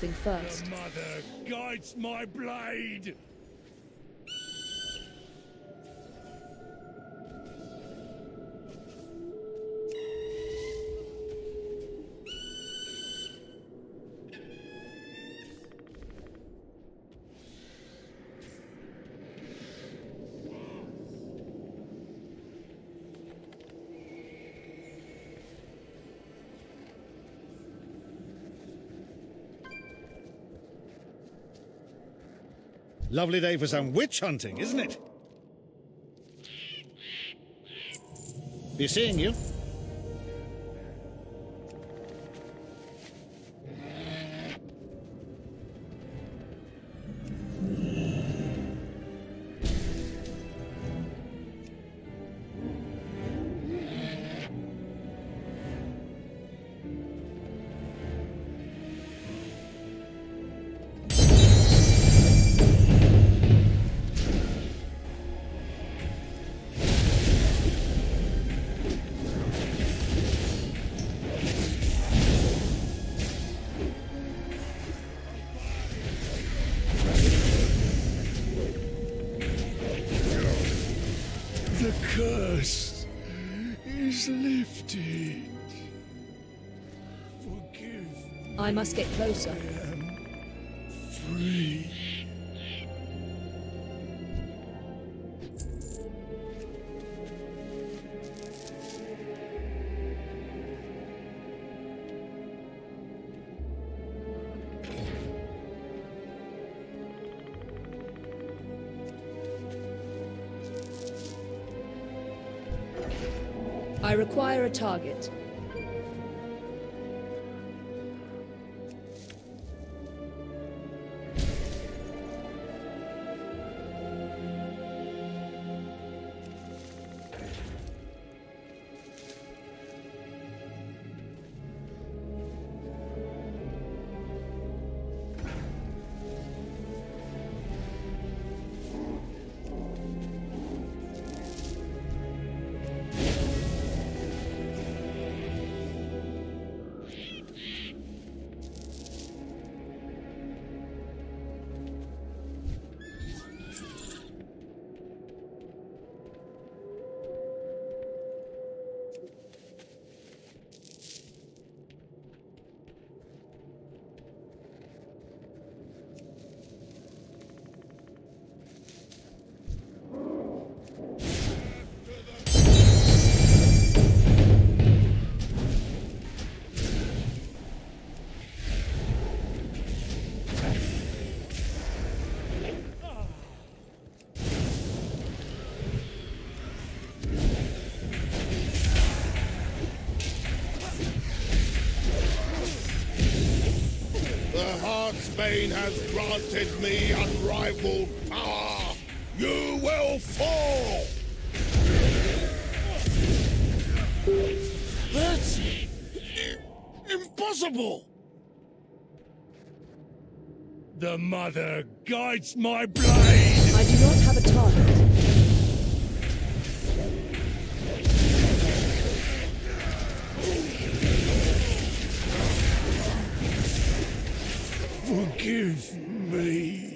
S1: Something first.
S16: The mother guides my blade.
S7: Lovely day for some witch hunting, isn't it? Be seeing you.
S16: Curse is lifted. Forgive
S1: I must get closer. Target.
S20: Granted me unrivaled power. You will fall.
S16: That's impossible. The mother guides my blade.
S1: I do not have a target.
S16: Forgive me.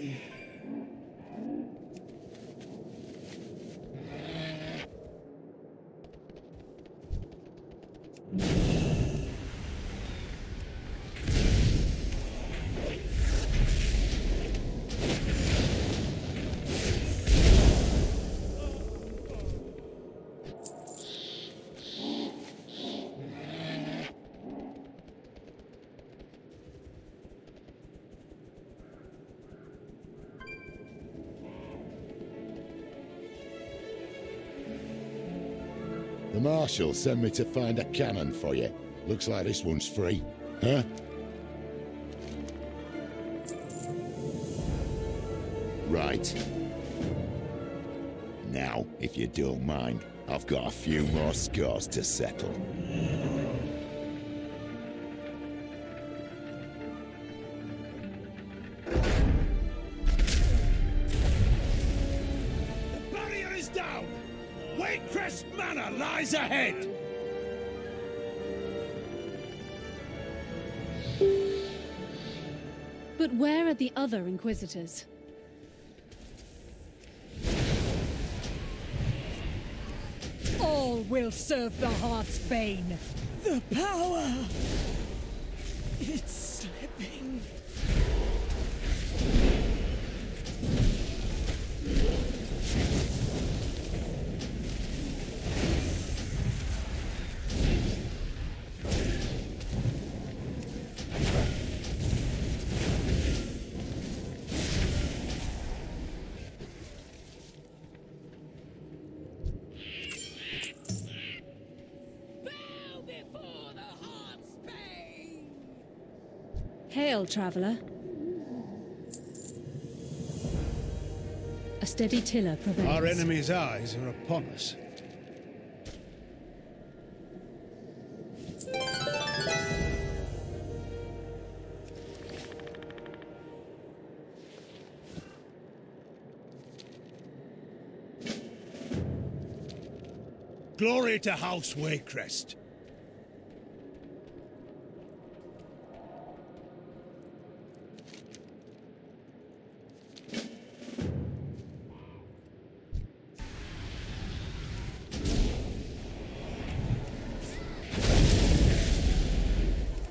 S22: Marshal sent me to find a cannon for you. Looks like this one's free. Huh? Right. Now, if you don't mind, I've got a few more scores to settle.
S12: Inquisitors?
S2: All will serve the Heartsbane.
S4: The power! It's
S12: Hail, traveller. A steady tiller prevails.
S10: Our enemy's eyes are upon us. Glory to House Waycrest.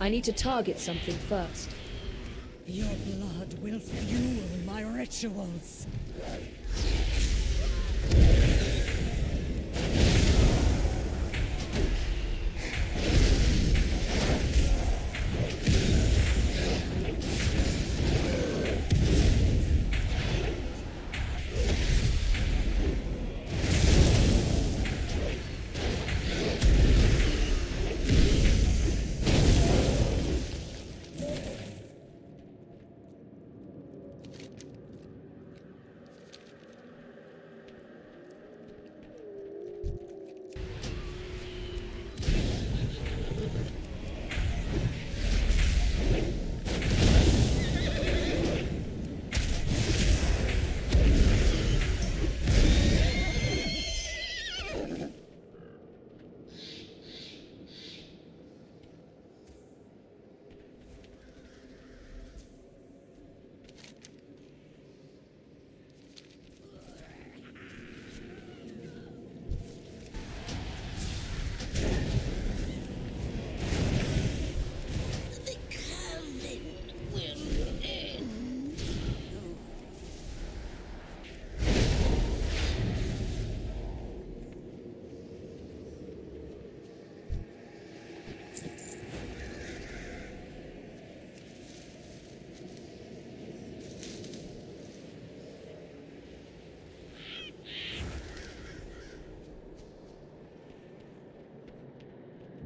S1: I need to target something first.
S2: Your blood will fuel my rituals.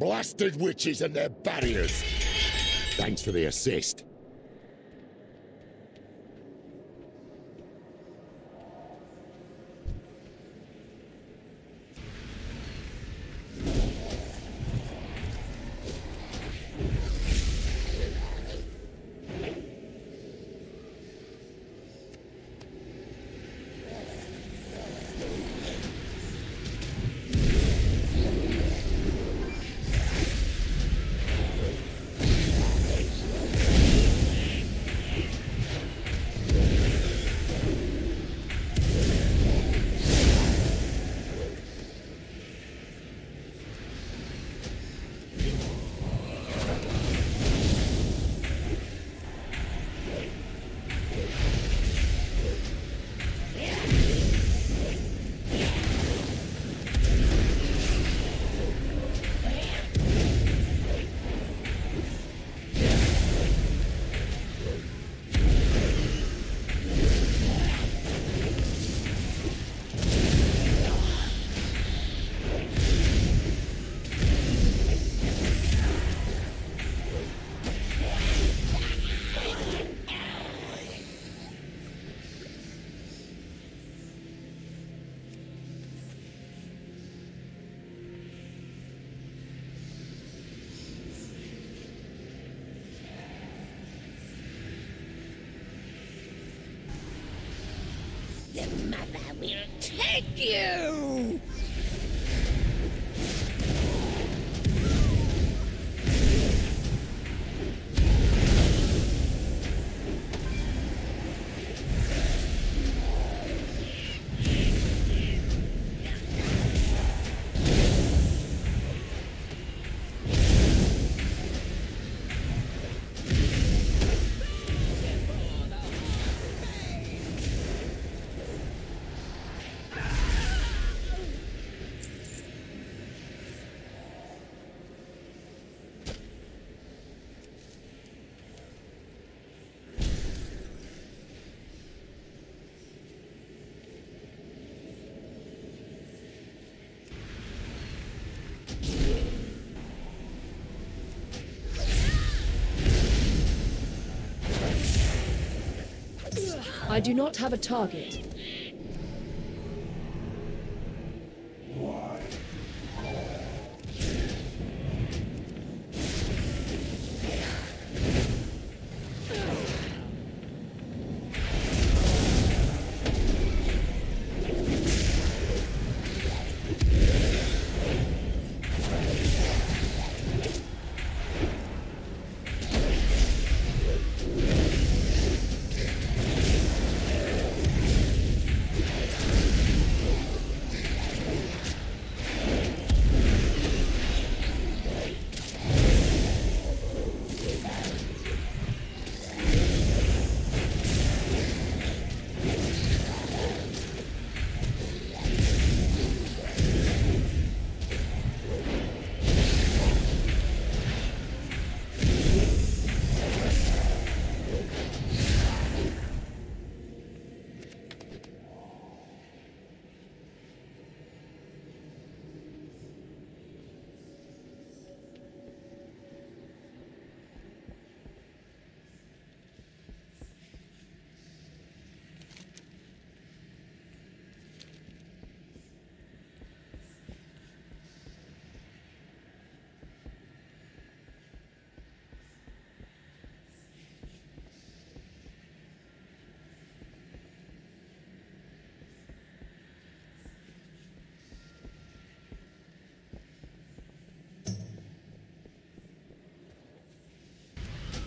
S22: Blasted witches and their barriers! Thanks for the assist.
S1: I do not have a target.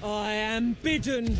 S4: I am bidden.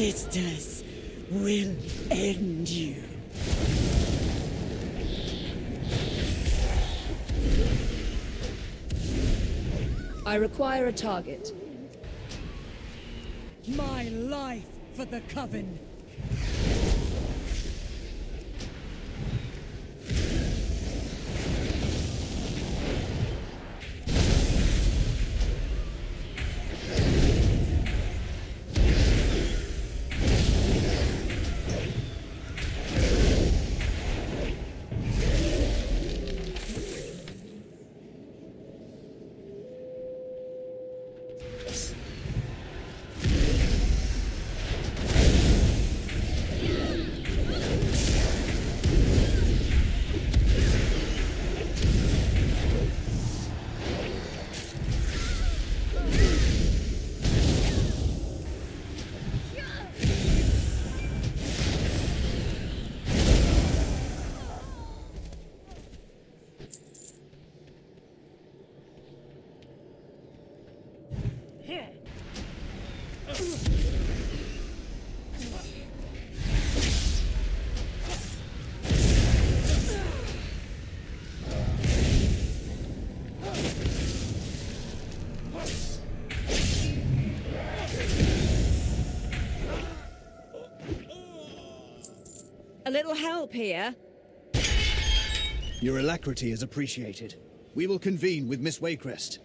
S23: Sisters will end you.
S1: I require a target.
S4: My life for the Coven. A little help here?
S7: Your alacrity is appreciated. We will convene with Miss Waycrest.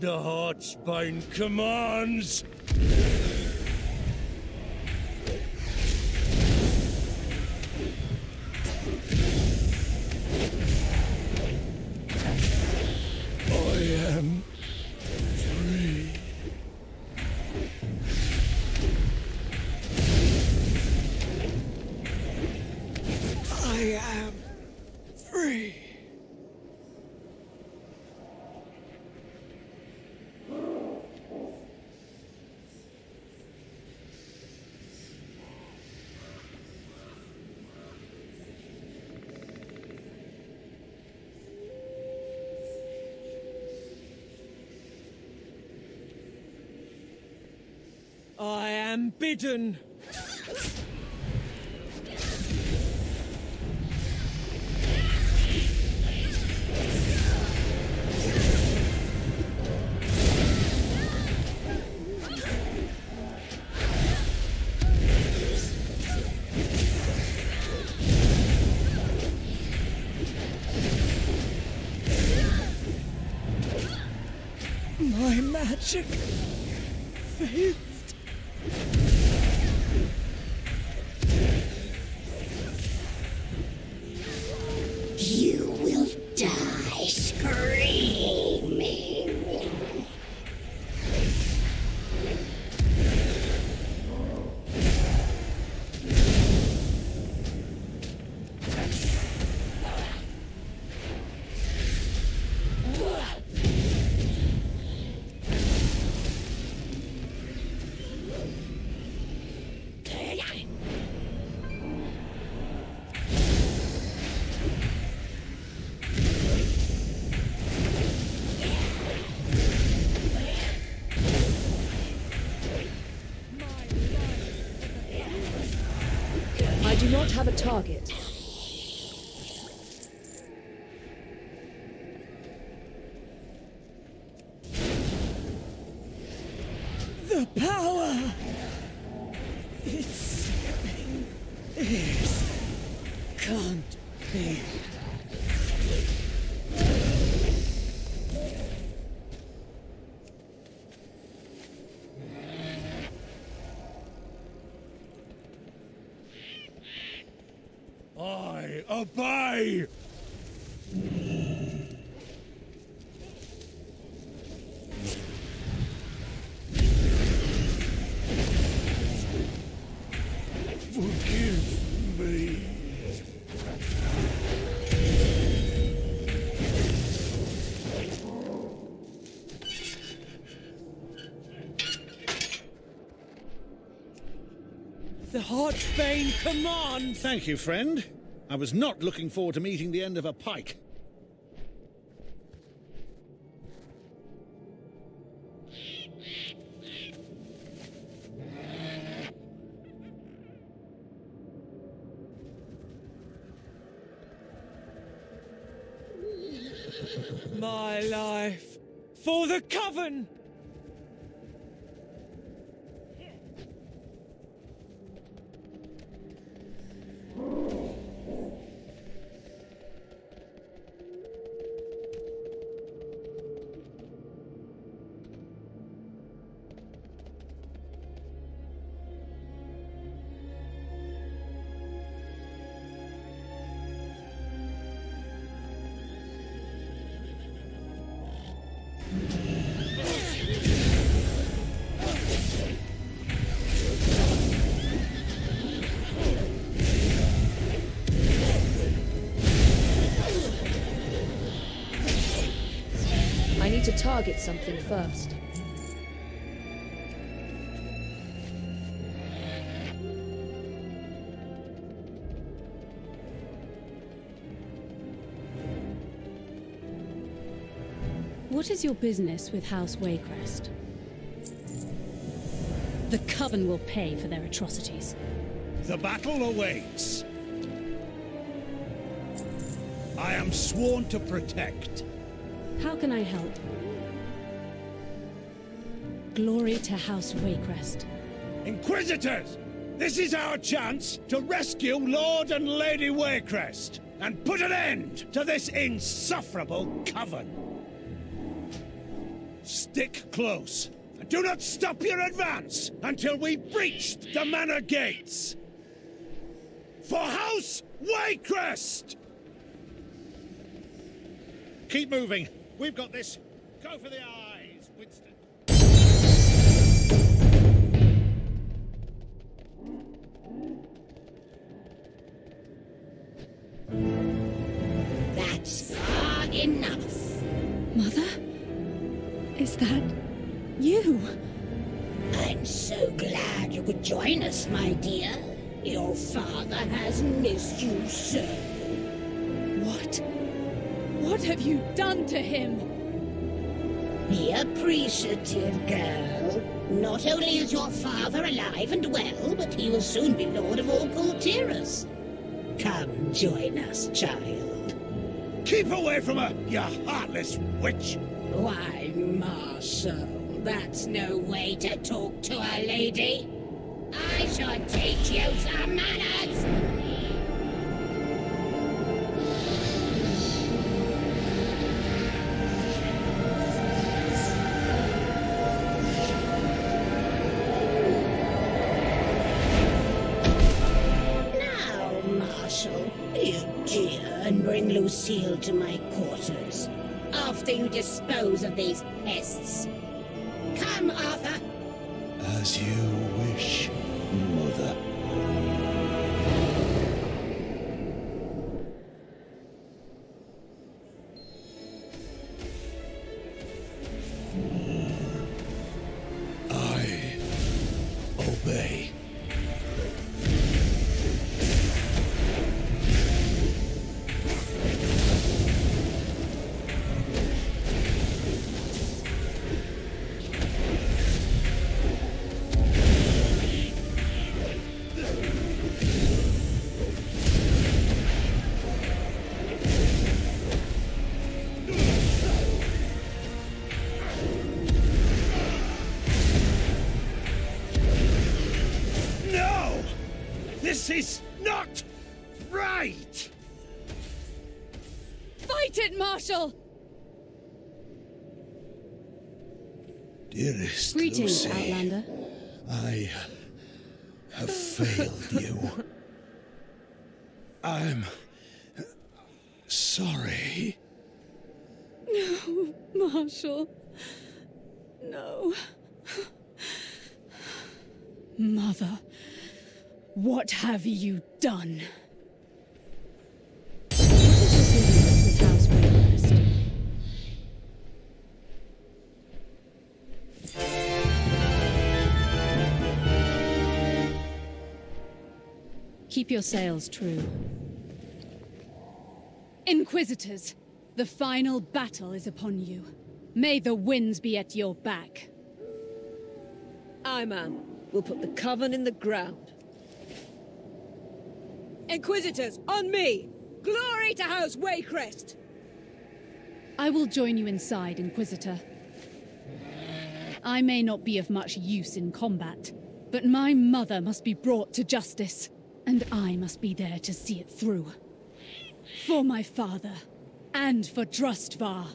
S16: The Heartsbane commands!
S11: My magic
S4: have a target.
S16: I obey!
S11: Commands!
S7: Thank you, friend. I was not looking forward to meeting the end of a pike.
S4: Target something first.
S12: What is your business with House Waycrest?
S2: The Coven will pay for their atrocities.
S10: The battle awaits. I am sworn to protect.
S2: How can I help? Glory to House Waycrest.
S10: Inquisitors! This is our chance to rescue Lord and Lady Waycrest and put an end to this insufferable coven. Stick close and do not stop your advance until we breached the manor gates. For House Waycrest!
S9: Keep moving. We've got this. Go for the eyes, Winston.
S11: That's far enough.
S12: Mother? Is that you?
S11: I'm so glad you could join us, my dear. Your father has missed you so.
S12: What? What have you done to him?
S11: Be appreciative, girl. Not only is your father alive and well, but he will soon be Lord of all Kul Tiras. Come join us, child.
S10: Keep away from her, you heartless witch!
S11: Why, Marshal, that's no way to talk to a lady. I shall teach you some manners. Lucille to my quarters. After you dispose of these pests. Come, Arthur.
S5: As you wish, Mother.
S10: This is not right!
S12: Fight it, Marshal!
S10: Dearest
S2: Greetings,
S10: Lucy,
S2: Outlander.
S10: I have failed you. I'm sorry.
S12: No, Marshal. No. Mother, what have you done?
S2: Keep your sails true.
S12: Inquisitors, the final battle is upon you. May the winds be at your back.
S1: Aye, ma'am. We'll put the coven in the ground. Inquisitors, on me! Glory to House Waycrest!
S12: I will join you inside, Inquisitor. I may not be of much use in combat, but my mother must be brought to justice, and I must be there to see it through. For my father, and for Drustvar.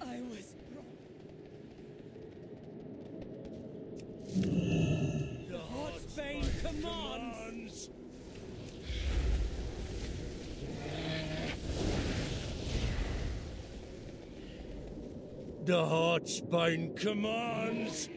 S4: I was wrong. The Heartsbane commands! The Heartsbane commands!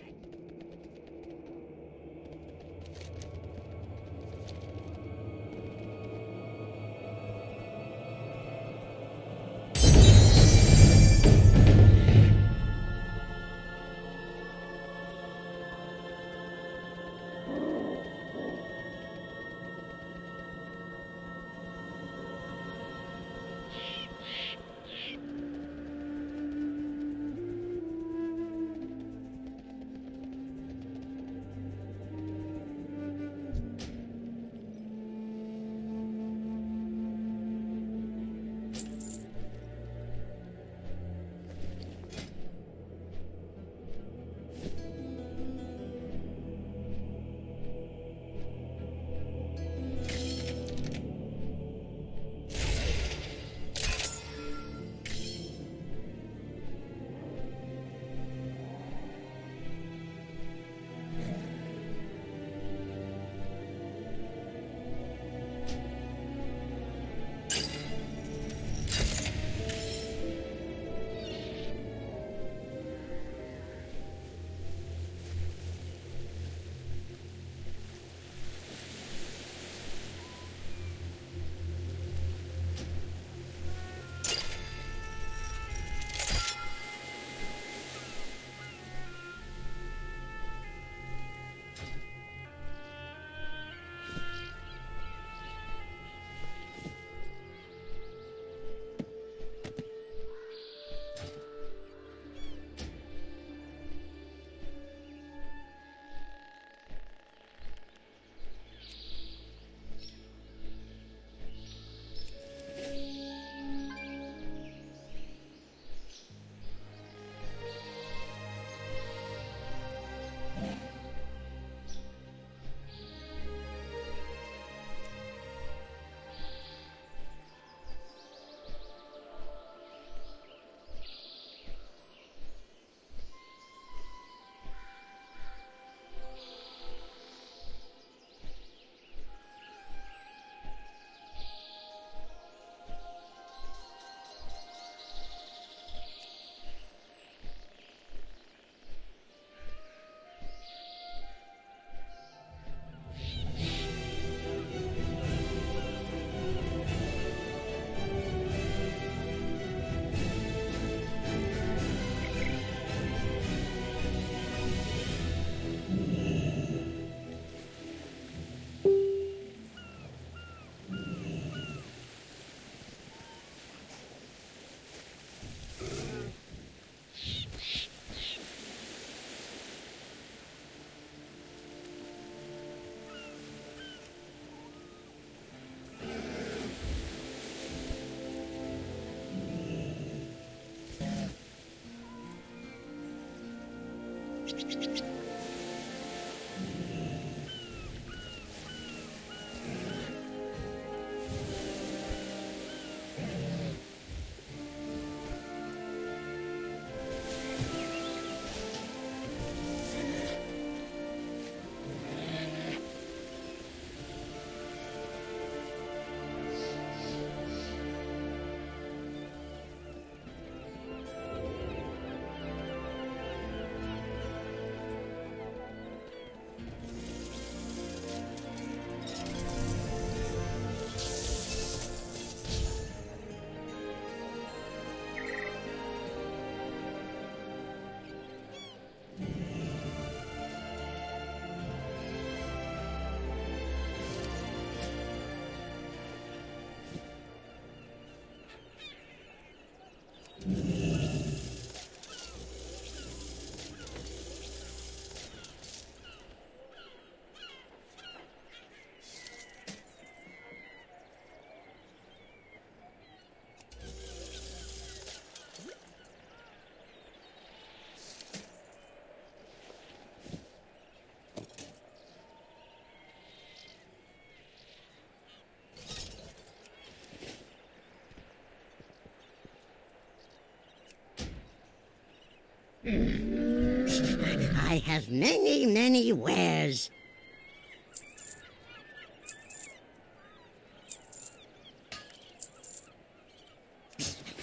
S18: I have many, many wares.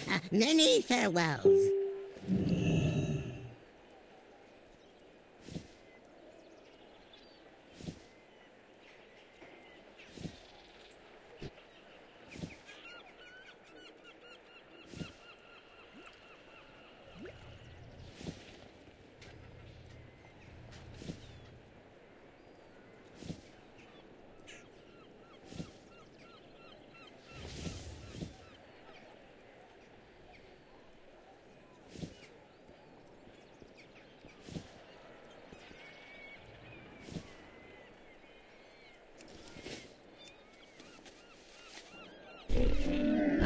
S18: many farewells.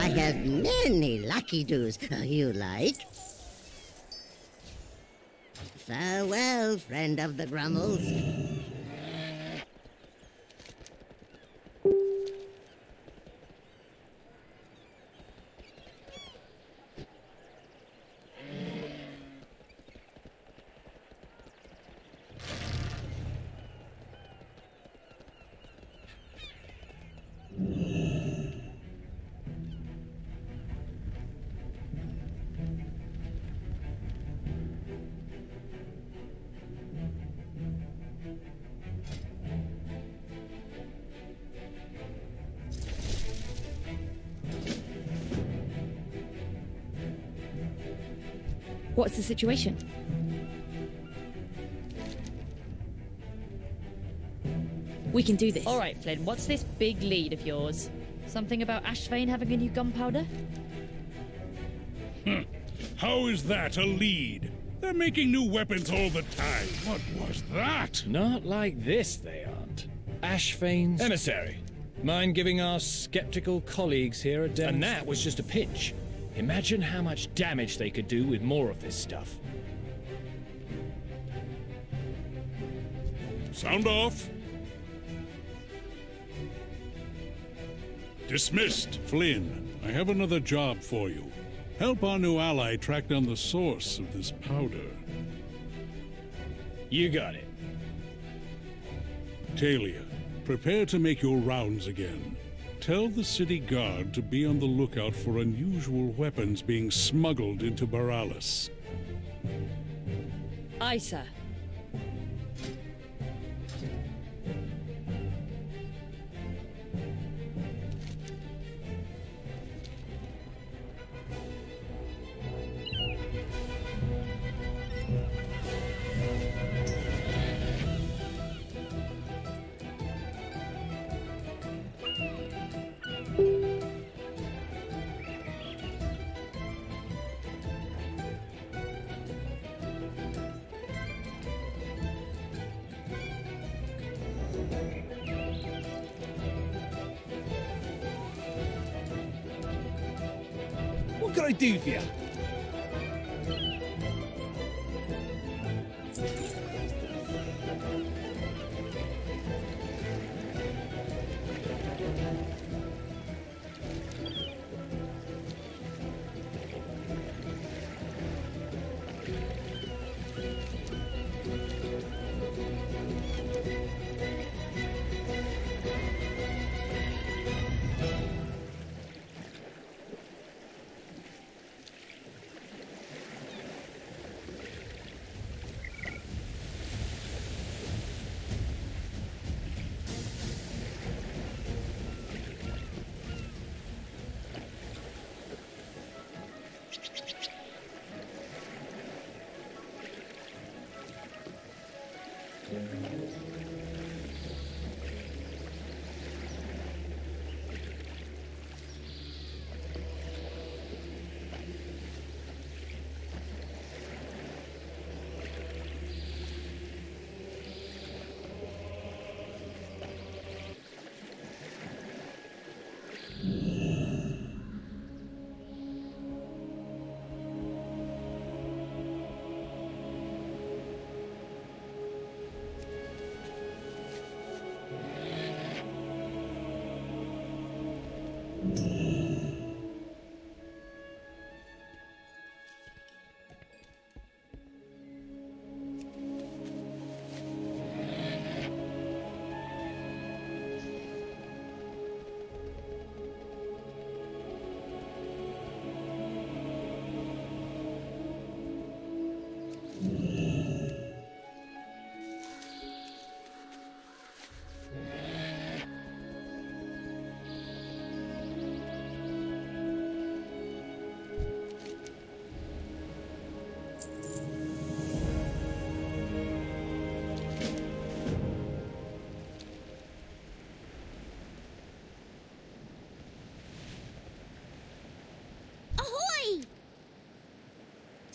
S18: I have many lucky doos uh, you like. Farewell, friend of the Grummles.
S2: What's the situation? We can do this.
S17: All right, Flynn, what's this big lead of yours? Something about Ashvane having a new gunpowder?
S24: Hmm. How is that a lead? They're making new weapons all the time. What was that?
S25: Not like this, they aren't. Ashvane's emissary. Mind giving our skeptical colleagues here a demo? And that was just a pinch. Imagine how much damage they could do with more of this stuff.
S24: Sound off. Dismissed. Flynn, I have another job for you. Help our new ally track down the source of this powder.
S25: You got it.
S24: Taelia, prepare to make your rounds again. Tell the city guard to be on the lookout for unusual weapons being smuggled into Boralus.
S5: Aye, sir.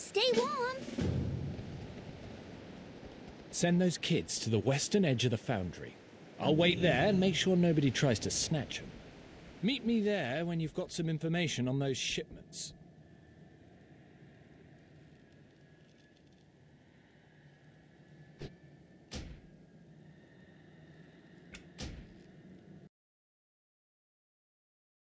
S13: Stay warm.
S25: Send those kids to the western edge of the foundry. I'll wait there and make sure nobody tries to snatch them. Meet me there when you've got some information on those shipments.